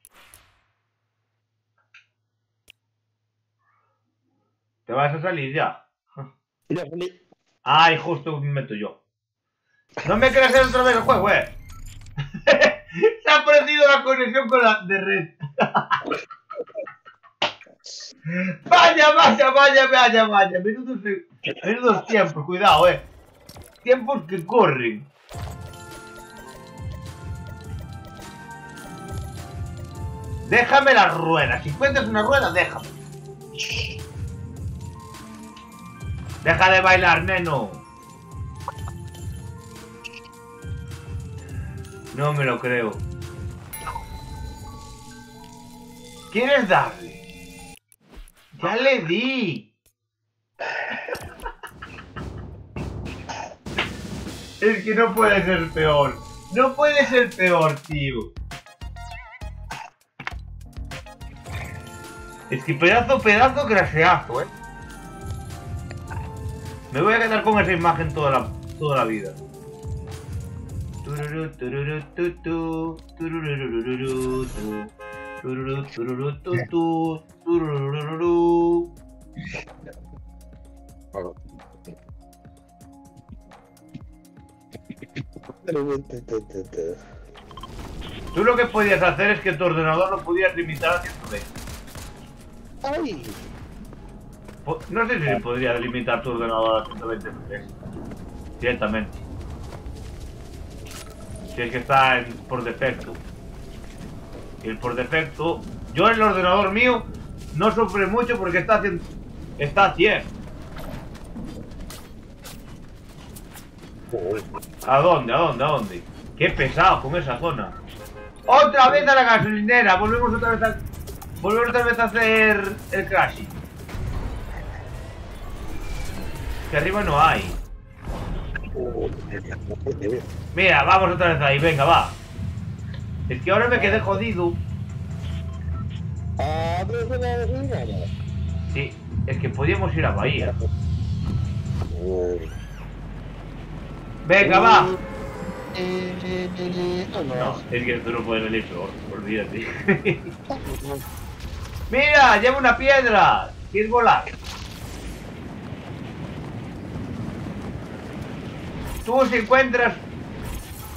[SPEAKER 1] ¿Te vas a salir ya?
[SPEAKER 2] Ya salí.
[SPEAKER 1] Ay, justo me meto yo. No me quieres hacer otra vez el juego, eh. <laughs> Se ha perdido la conexión con la de red. <laughs> vaya, vaya, vaya, vaya, vaya. Menudos, menudos tiempos, cuidado, eh. Tiempos que corren. Déjame las ruedas. Si encuentras una rueda, déjame. Deja de bailar, neno. No me lo creo. ¿Quieres darle? Ya le di. Es que no puede ser peor. No puede ser peor, tío. Es que pedazo, pedazo, graseazo, eh. Me voy a quedar con esa imagen toda la, toda la vida. Tú lo que podías hacer es que tu ordenador lo pudieras limitar a 120.
[SPEAKER 2] ¡Ay!
[SPEAKER 1] No sé si podría limitar tu ordenador a 120 FPS. Directamente. Si es que está en- por defecto. Y el por defecto. Yo el ordenador mío no sufre mucho porque está haciendo. Está a 100. ¿A dónde? ¿A dónde? ¿A dónde? Qué pesado con esa zona. Otra vez a la gasolinera. Volvemos otra vez a. Volvemos otra vez a hacer el crashing. Que arriba no hay. Mira, vamos otra vez ahí, venga, va. Es que ahora me quedé jodido. Sí, es que podíamos ir a Bahía. Venga, va. No, es que esto no puede salir peor, olvídate. <laughs> Mira, lleva una piedra. ¿Quieres volar? Tú si encuentras...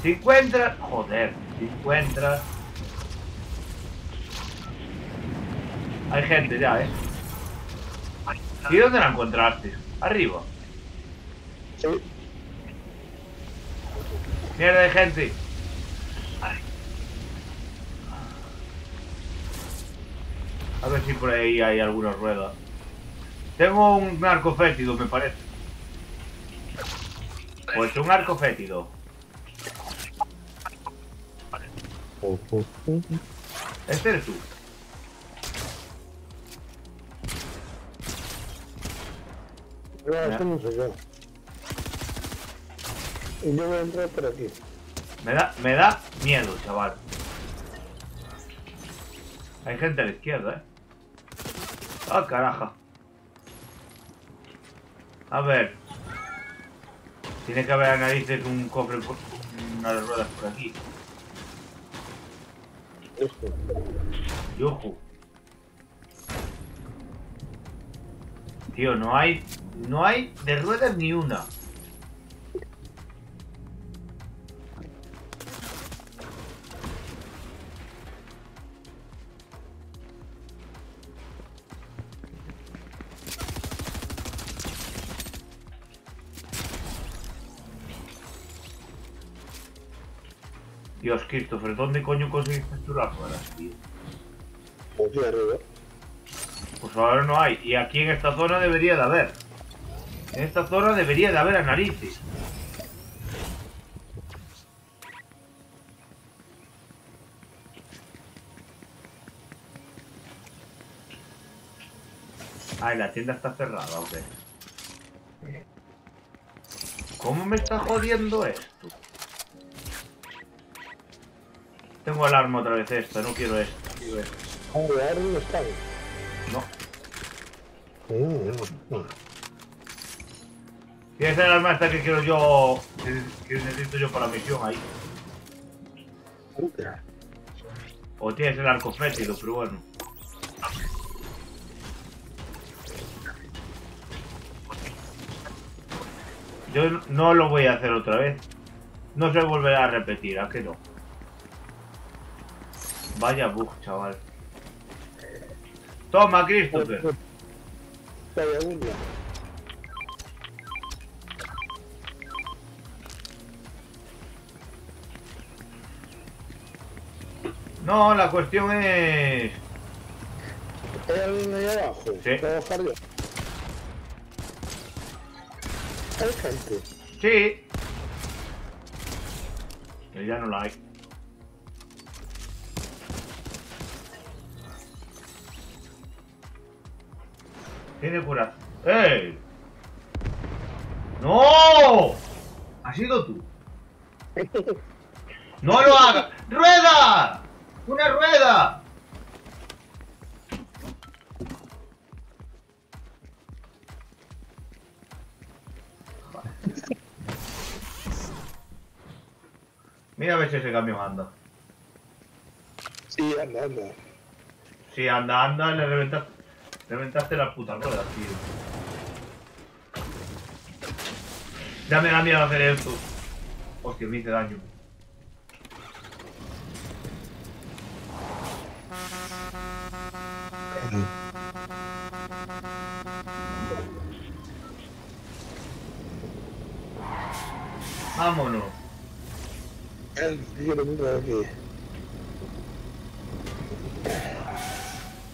[SPEAKER 1] Si encuentras... Joder, si encuentras... Hay gente ya, ¿eh? ¿Y dónde la encontraste? Arriba.
[SPEAKER 2] Sí.
[SPEAKER 1] Mierda de gente. A ver si por ahí hay alguna rueda. Tengo un arco fétido, me parece. Pues un arco fétido. Este eres tú.
[SPEAKER 2] No, esto no sé yo. Y yo voy a entrar por aquí.
[SPEAKER 1] Me da, me da miedo, chaval. Hay gente a la izquierda, eh. Ah, caraja. A ver. Tiene que haber a narices un cofre con unas ruedas por aquí. Yuju. Tío, no hay. No hay de ruedas ni una. Dios, Christopher, ¿dónde coño conseguiste tú las ruedas, tío?
[SPEAKER 2] Arriba.
[SPEAKER 1] Pues ahora no hay. Y aquí en esta zona debería de haber. En esta zona debería de haber a narices. Ay, la tienda está cerrada, ok. ¿Cómo me está jodiendo esto? Tengo alarma otra vez esta, no quiero esto, quiero esto. No.
[SPEAKER 2] Mm, mm.
[SPEAKER 1] Tienes el arma esta que quiero yo. Que, necesito yo para la misión ahí. O tienes el arco fétido, pero bueno. Yo no lo voy a hacer otra vez. No se volverá a repetir, ¿a que no? Vaya bug, chaval. Toma, Christopher. No, la cuestión es...
[SPEAKER 2] ¿Hay alguien ahí abajo?
[SPEAKER 1] Sí.
[SPEAKER 2] ¿Puedo bajar yo? Hay gente.
[SPEAKER 1] Sí. Ya no la hay. Tiene cura. ¡Ey! ¡No! ¿Has sido tú? <laughs> ¡No lo hagas! ¡Rueda! ¡Una rueda! Mira a ver si ese camión anda.
[SPEAKER 2] Sí, anda, anda.
[SPEAKER 1] Si anda, anda, le reventaste, reventaste la puta rueda, tío. Ya me da miedo hacer esto. Hostia, me hice daño. Vámonos.
[SPEAKER 2] El tío mira aquí.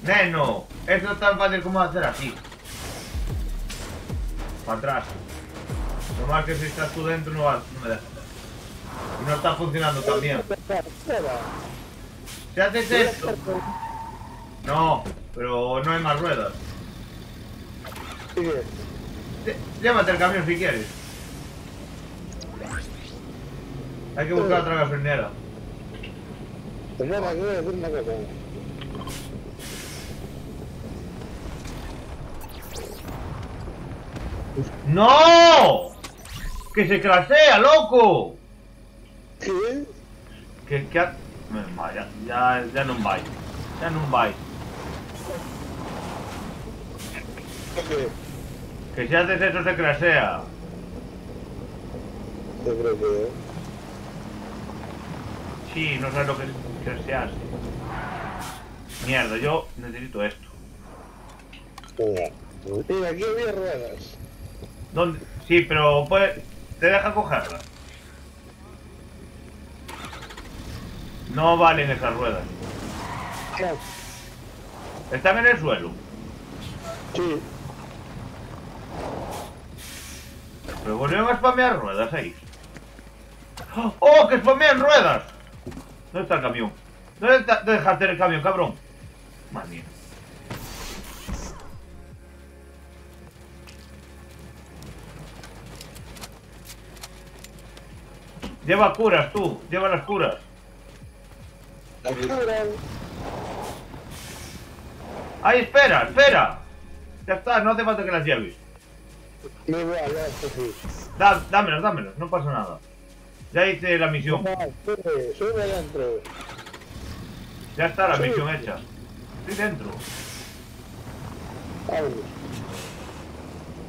[SPEAKER 1] Neno, eso es tan fácil como hacer así. Para atrás. Lo más que si estás tú dentro no, va- no me deja. Y no está funcionando.
[SPEAKER 2] Espera, espera.
[SPEAKER 1] Si haces esto. No, pero no hay más ruedas. Llévate el camión si quieres. Hay que buscar otra gasolinera.
[SPEAKER 2] Una.
[SPEAKER 1] ¡No! ¡Que se crasea, loco!
[SPEAKER 2] ¿Qué?
[SPEAKER 1] Que, que ha... Ya, ya, ya non vai. Ya non vai.
[SPEAKER 2] ¿Qué?
[SPEAKER 1] Que si haces eso se crasea.
[SPEAKER 2] Yo creo que...
[SPEAKER 1] Sí, no sabes lo que, que se hace. Mierda, yo necesito esto.
[SPEAKER 2] Mira, aquí había ruedas.
[SPEAKER 1] ¿Dónde? Sí, pero pues, te deja cogerlas. No valen esas ruedas.
[SPEAKER 2] No,
[SPEAKER 1] Están en el suelo.
[SPEAKER 2] sí.
[SPEAKER 1] Pero volvieron a spamear ruedas ahí. ¡Oh, que spamean ruedas! ¿Dónde está el camión? ¿Dónde está? dejaste el camión, cabrón? Madre mía. Lleva curas tú, lleva las curas.
[SPEAKER 2] Ahora,
[SPEAKER 1] ¡Ay, espera, espera! Ya está, no hace falta que las lleves.
[SPEAKER 2] Me voy a hablar, sí.
[SPEAKER 1] Da, dámelas, dámelas, no pasa nada. Ya hice la misión.
[SPEAKER 2] No, sube, sube adentro.
[SPEAKER 1] Ya está la misión hecha. Estoy dentro.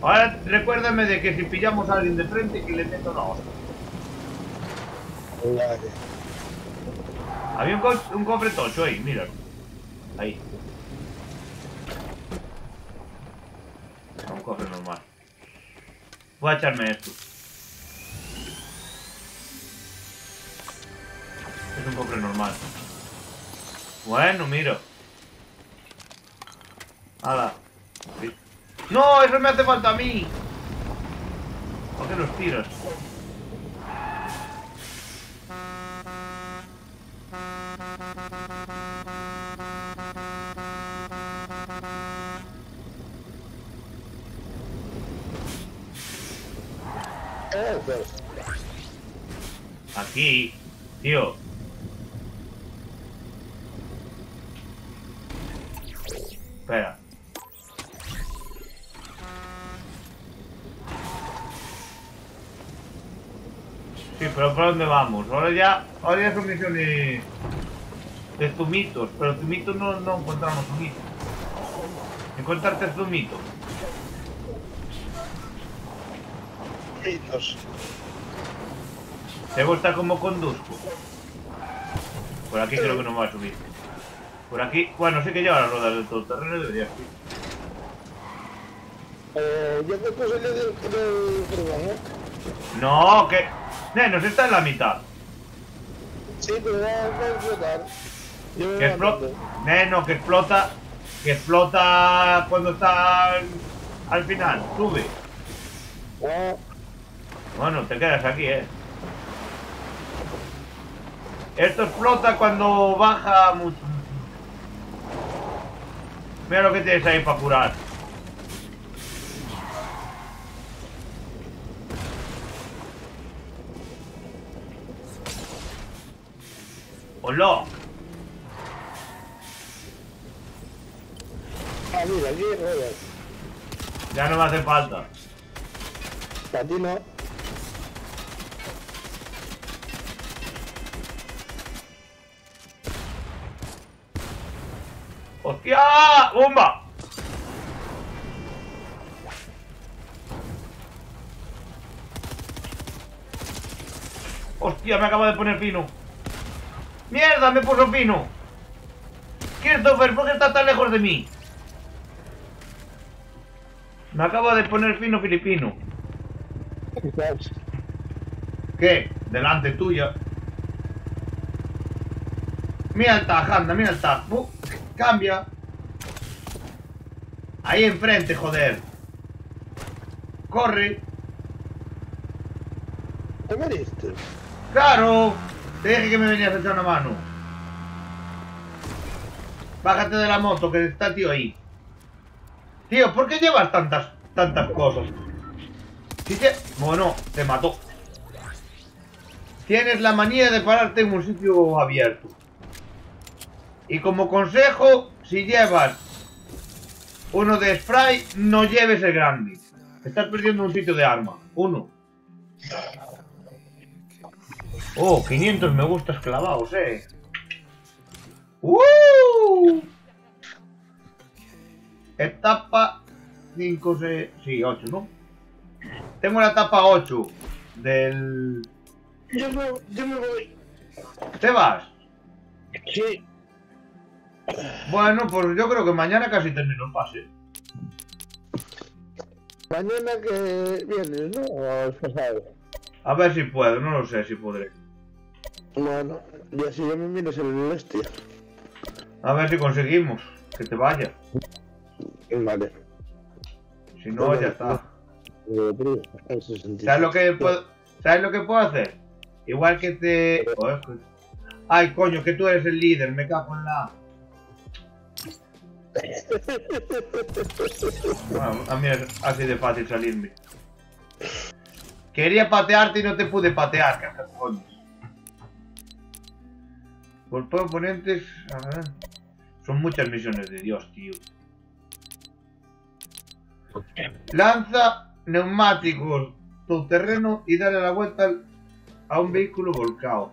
[SPEAKER 1] Ahora recuérdame de que si pillamos a alguien de frente que le meto una hostia. Había un, co- un cofre tocho ahí, mira. Ahí. Un cofre normal. Voy a echarme esto. Es un cofre normal. Bueno, mira. Hala. ¡No! ¡Eso me hace falta a mí! ¿Por qué los tiras? Aquí, tío. Espera. Sí, pero ¿por dónde vamos? Ahora ya, ahora ya son misiones de zumitos, pero zumitos no, no encontramos zumitos. Encontrarte zumitos.
[SPEAKER 2] Hitos.
[SPEAKER 1] ¿Te gusta cómo conduzco? Por aquí creo que no me va a subir. Por aquí, bueno, sí que lleva las ruedas del todoterreno y debería subir.
[SPEAKER 2] Eh, yo puse el del, ¿eh?
[SPEAKER 1] No, que... Nenos, está en la mitad.
[SPEAKER 2] Sí, pero va, a explotar. Yo
[SPEAKER 1] Que explota... Neno, que explota... Que explota cuando está al, al final. Sube.
[SPEAKER 2] Ah,
[SPEAKER 1] Bueno, te quedas aquí, eh. Esto explota cuando baja mucho. Mira lo que tienes ahí para curar. ¡Hola! Ya no me hace falta.
[SPEAKER 2] Para
[SPEAKER 1] ¡Hostia! ¡Bomba! ¡Hostia! Me acaba de poner fino. ¡Mierda! Me puso fino. Christopher, ¿por qué estás tan lejos de mí? Me acaba de poner fino filipino. ¿Qué? Delante tuya. Mira el tag, anda, mira el tag. Uh, cambia. Ahí enfrente, joder. Corre.
[SPEAKER 2] ¿Te moriste?
[SPEAKER 1] Claro. Te dije que me venías a echar una mano. Bájate de la moto, que está tío ahí. Tío, ¿por qué llevas tantas, tantas cosas? Si te... Bueno, te mató. Tienes la manía de pararte en un sitio abierto. Y como consejo, si llevas uno de spray, no lleves el grande. Estás perdiendo un sitio de arma. Uno. Oh, 500 me gustas clavados, eh. ¡Uh! Etapa 5, 6, sí, 8, ¿no? Tengo la etapa 8 del...
[SPEAKER 2] Yo me, yo me voy.
[SPEAKER 1] ¿Te vas?
[SPEAKER 2] Sí.
[SPEAKER 1] Bueno, pues yo creo que mañana casi termino el pase.
[SPEAKER 2] Mañana que vienes, ¿no? O el pasado.
[SPEAKER 1] A ver si puedo, no lo sé si podré.
[SPEAKER 2] Bueno, y así ya me vienes el bestia.
[SPEAKER 1] A ver si conseguimos que te vayas.
[SPEAKER 2] Vale.
[SPEAKER 1] Si no, ya está. ¿Sabes lo que puedo, ¿sabes lo que puedo hacer? Igual que te... Ay, coño, que tú eres el líder, me cago en la... A mí es así de fácil salirme. Quería patearte y no te pude patear, cojones. Golpeo oponentes... A ver... Son muchas misiones de Dios, tío. Lanza neumáticos terreno y dale la vuelta a un vehículo volcado.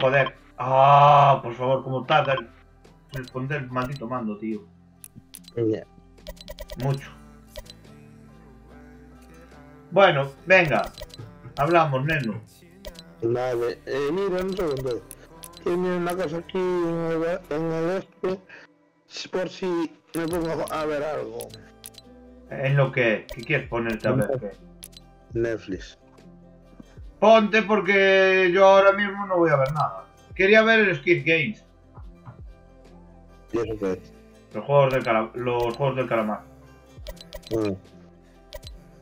[SPEAKER 1] Joder. Ah, por favor, como tarda el maldito mando, tío.
[SPEAKER 2] Ya.
[SPEAKER 1] Mucho. Bueno, venga. Hablamos, neno.
[SPEAKER 2] Vale, eh, mira, un segundo. Tiene una cosa aquí en el, en el este, por si me pongo a ver algo.
[SPEAKER 1] En lo que... ¿Qué quieres ponerte a ver? qué?
[SPEAKER 2] Netflix.
[SPEAKER 1] Ponte porque yo ahora mismo no voy a ver nada. Quería ver el Skid Games.
[SPEAKER 2] ¿Y eso qué es?
[SPEAKER 1] Los juegos del, cala- los juegos del calamar.
[SPEAKER 2] Ah.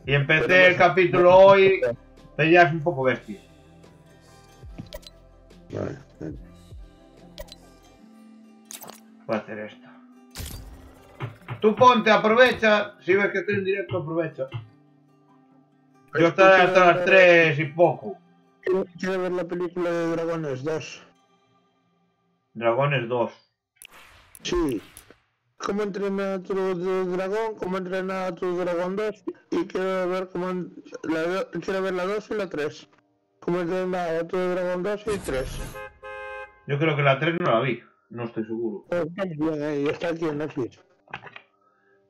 [SPEAKER 1] Y empecé
[SPEAKER 2] no
[SPEAKER 1] el capítulo hoy, pero ya es un poco bestia.
[SPEAKER 2] Vale, vale.
[SPEAKER 1] Voy a hacer esto. Tú ponte, aprovecha. Si ves que estoy en directo, aprovecha. Yo estaré hasta las 3 y poco.
[SPEAKER 2] Quiero ver la película de Dragones 2.
[SPEAKER 1] Dragones 2.
[SPEAKER 2] Sí. ¿Cómo entrenar a tu dragón? ¿Cómo entrenar a tu dragón 2? Y quiero ver cómo la, quiero ver la 2 y la 3. ¿Cómo entrenar a tu dragón 2 y 3?
[SPEAKER 1] Yo creo que la 3 no la vi. No estoy seguro.
[SPEAKER 2] Está aquí en Netflix.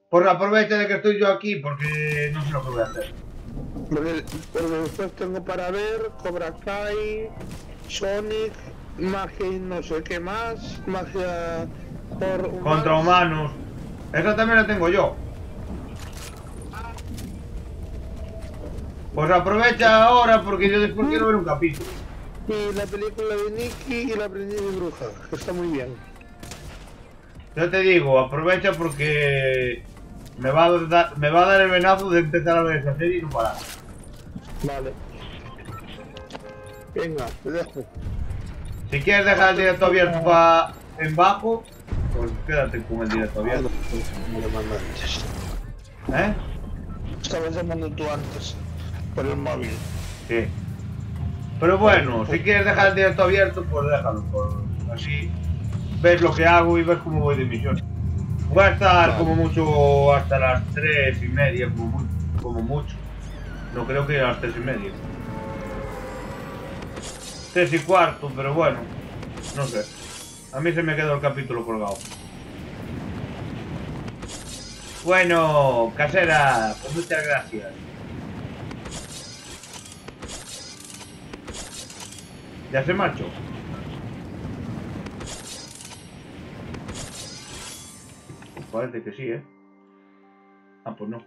[SPEAKER 1] Pues aprovecha de que estoy yo aquí porque no sé lo que voy a hacer.
[SPEAKER 2] Porque, porque después tengo para ver Cobra Kai, Sonic, magia y no sé qué más, magia por
[SPEAKER 1] Contra humanos. Esa también la tengo yo. Pues aprovecha ahora porque yo después quiero ver un capítulo.
[SPEAKER 2] Y la película de Nicky y la aprendiz de bruja, que está muy bien.
[SPEAKER 1] Yo te digo, aprovecha porque me va a dar, me va a dar el venazo de empezar a ver esa serie y no parar.
[SPEAKER 2] Vale. Venga, te dejo.
[SPEAKER 1] Si quieres dejar el directo abierto pa- en bajo, pues quédate con el directo abierto. ¿Eh?
[SPEAKER 2] Estabas llamando tú antes, por el móvil.
[SPEAKER 1] Sí. Pero bueno, si quieres dejar el directo abierto, pues déjalo. Pues así ves lo que hago y ves cómo voy de misión. Voy a estar
[SPEAKER 2] Vale.
[SPEAKER 1] como mucho hasta las tres y media, como, mu- como mucho. No creo que a las tres y media. Tres y cuarto, pero bueno. No sé. A mí se me quedó el capítulo colgado. Bueno, casera, pues muchas gracias. ¿Ya se marchó? Parece que sí, ¿eh? Ah, pues no.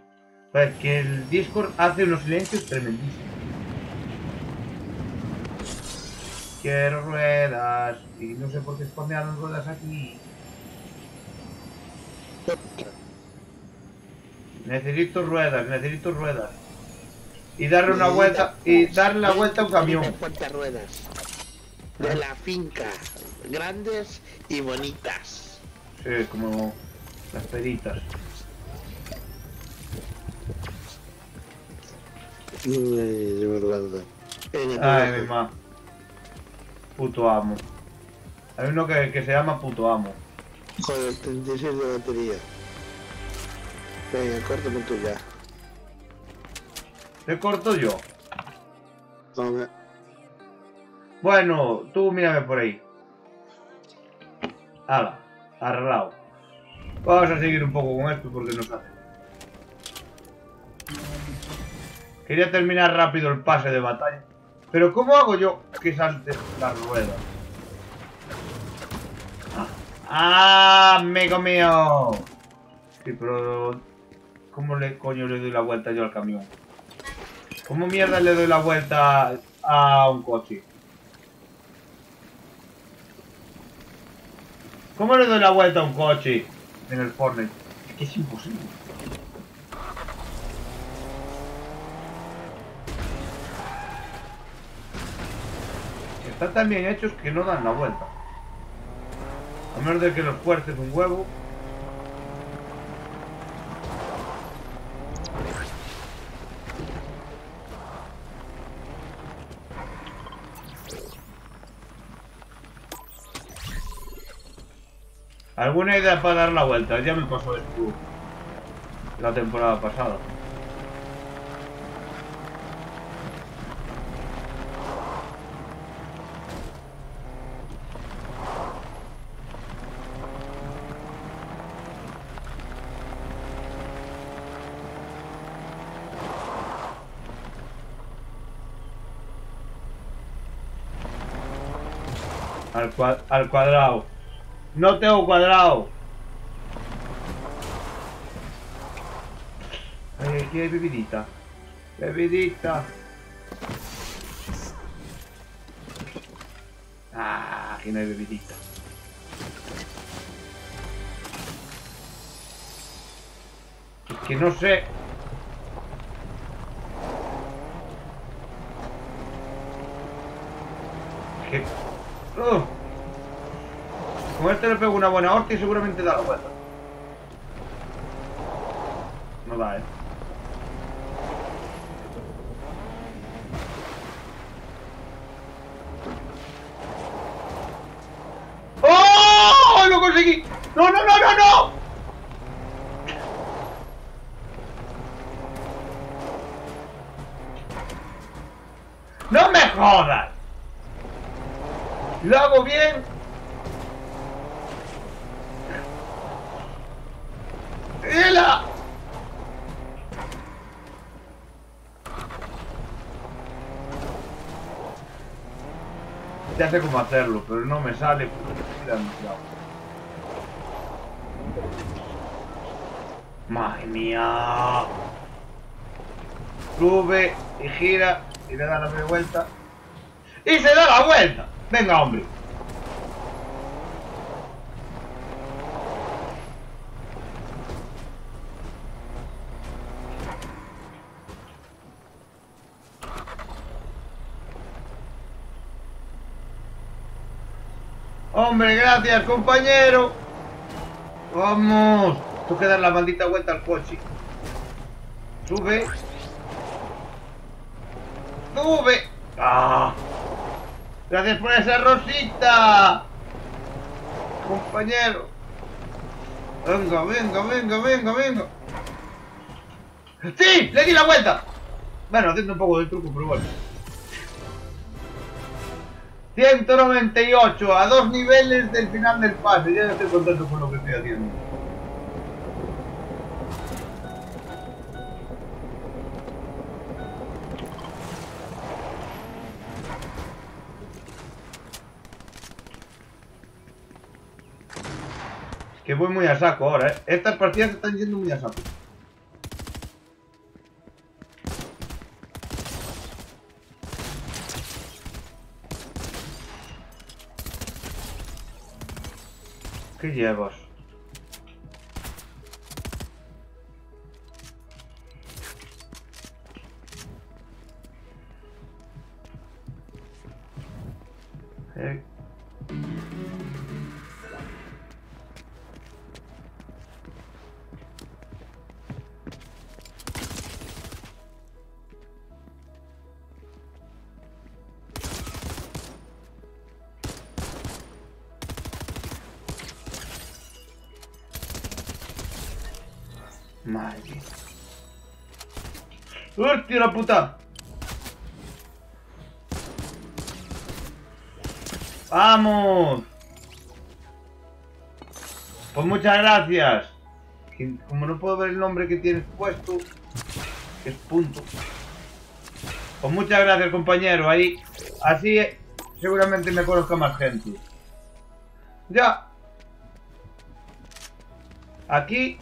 [SPEAKER 1] Pues que el Discord hace unos silencios tremendísimos. Quiero ruedas. Y no sé por qué spawnearon ruedas aquí. Necesito ruedas, necesito ruedas. Y darle una vuelta, y darle la vuelta a un camión.
[SPEAKER 2] cuántas ruedas. De la finca. Grandes y bonitas.
[SPEAKER 1] Sí, como las peritas. Ay, mi ma. Puto amo. Hay uno que, que se llama puto amo.
[SPEAKER 2] Joder, 36 de batería. Venga, córtame tú ya.
[SPEAKER 1] Te corto yo.
[SPEAKER 2] Venga.
[SPEAKER 1] Bueno, tú mírame por ahí. Hala, arreglado. Vamos a seguir un poco con esto porque nos hace. Quería terminar rápido el pase de batalla. Pero ¿cómo hago yo que salte la rueda? ¡Ah, amigo mío! Sí, pero... ¿Cómo le coño le doy la vuelta yo al camión? ¿Cómo mierda le doy la vuelta a un coche? ¿Cómo le doy la vuelta a un coche en el Fortnite? Es que es imposible. Están tan bien hechos que no dan la vuelta. A menos de que los fuerces un huevo. ¿Alguna idea para dar la vuelta? Ya me pasó esto la temporada pasada. Al cuadrado. No tengo cuadrado. Ay, aquí hay bebidita. Bebidita. Ah, aquí no hay bebidita. Es que no sé. Que... ¡Ugh! Con este le pego una buena horta y seguramente da la vuelta. No da, eh. ¡Oh! ¡Lo conseguí! ¡No, no, no, no, no! ¡No me jodas! ¿Lo hago bien? Ya sé cómo hacerlo, pero no me sale. ¡Madre mía! Sube y gira y le da la vuelta. ¡Y se da la vuelta! ¡Venga, hombre! Hombre, gracias, compañero. Vamos. Tengo que dar la maldita vuelta al coche. Sube. Sube. Ah. Gracias por esa rosita. Compañero. Venga, venga, venga, venga, venga. ¡Sí! ¡Le di la vuelta! Bueno, haciendo un poco de truco, pero bueno. 198 a dos niveles del final del pase. Ya estoy contento con lo que estoy haciendo. Es que voy muy a saco ahora, ¿eh? Estas partidas están yendo muy a saco. ¿Qué llevas? ¡Hostia la puta! ¡Vamos! Pues muchas gracias. Como no puedo ver el nombre que tienes puesto, es punto. Pues muchas gracias, compañero. Ahí, así eh, seguramente me conozca más gente. Ya. Aquí,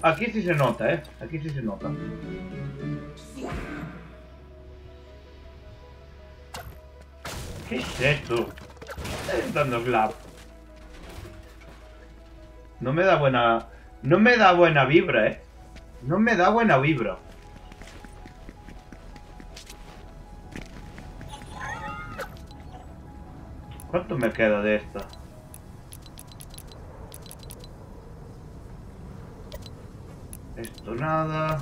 [SPEAKER 1] aquí sí se nota, ¿eh? Aquí sí se nota. ¿Qué es esto? ¿Qué dando slap? No me da buena... No me da buena vibra, ¿eh? No me da buena vibra. ¿Cuánto me queda de esta? Esto nada.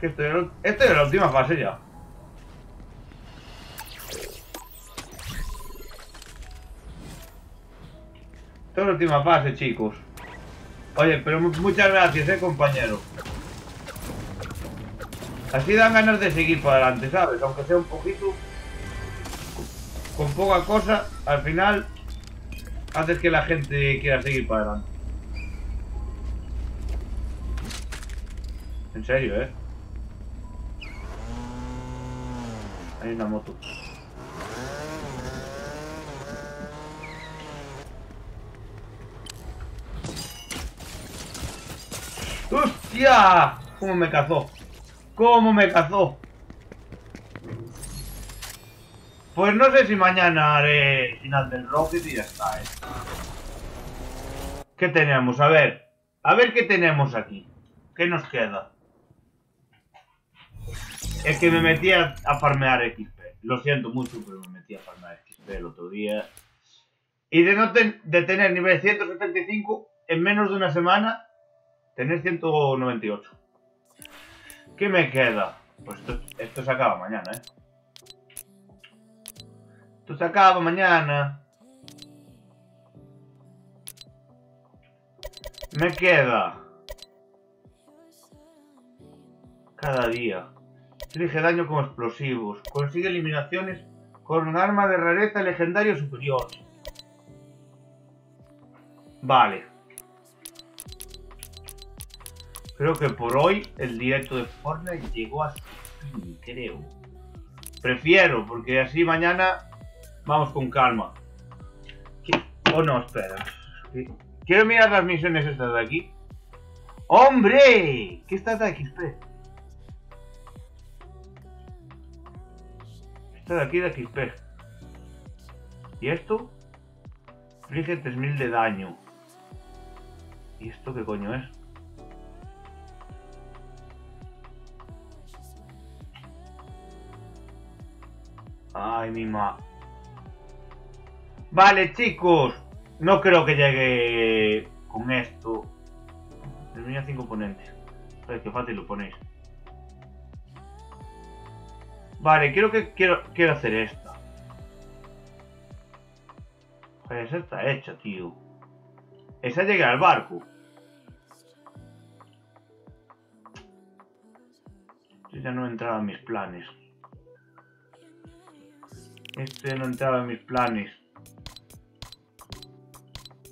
[SPEAKER 1] Que esto es, esto es la última fase ya. Esto es la última fase, chicos. Oye, pero muchas gracias, eh, compañero. Así dan ganas de seguir para adelante, ¿sabes? Aunque sea un poquito... Con poca cosa, al final... Haces que la gente quiera seguir para adelante. En serio, ¿eh? Hay una moto. ¡Hostia! ¿Cómo me cazó? ¿Cómo me cazó? Pues no sé si mañana haré final del Rocket y ya está, ¿eh? ¿Qué tenemos? A ver. A ver qué tenemos aquí. ¿Qué nos queda? Es que me metí a, farmear XP. Lo siento mucho, pero me metí a farmear XP el otro día. Y de no de tener nivel 175 en menos de una semana, tener 198. ¿Qué me queda? Pues esto se acaba mañana, ¿eh? Esto se acaba mañana. Me queda. Cada día. Elige daño con explosivos. Consigue eliminaciones con un arma de rareza legendario superior. Vale. Creo que por hoy el directo de Fortnite llegó a fin, creo. Prefiero, porque así mañana vamos con calma. ¿O oh, no, espera. Quiero mirar las misiones estas de aquí. ¡Hombre! ¿Qué está de XP? De aquí de XP. ¿Y esto? Inflige 3000 de daño. ¿Y esto qué coño es? Ay, mi ma... Vale, chicos. No creo que llegue con esto. Termina 5 oponentes. Joder, qué fácil lo ponéis. Vale, creo que quiero, quiero hacer esta. Joder, esa está hecha, tío. Esa llega al barco. Yo ya no entraba en mis planes. Este no entraba en mis planes.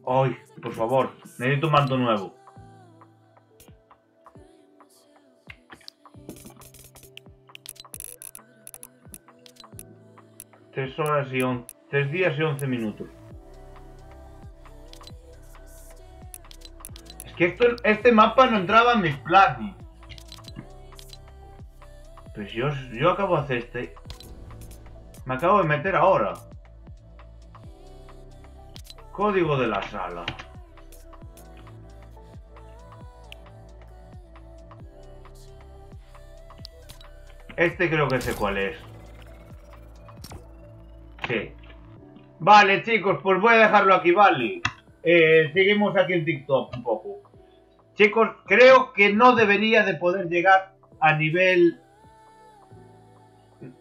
[SPEAKER 1] Ay, por favor, necesito un manto nuevo. Tres horas y once... Tres días y once minutos. Es que esto, este mapa no entraba en mis planes. Pues yo, yo acabo de hacer este... Me acabo de meter ahora. Código de la sala. Este creo que sé cuál es. Vale, chicos, pues voy a dejarlo aquí, vale. Eh, seguimos aquí en TikTok un poco. Chicos, creo que no debería de poder llegar a nivel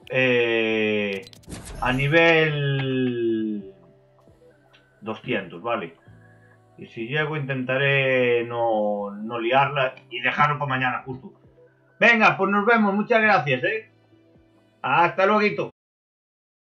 [SPEAKER 1] eh, a nivel 200, ¿vale? Y si llego intentaré no, no liarla y dejarlo para mañana justo. Venga, pues nos vemos. Muchas gracias, ¿eh? Hasta luego.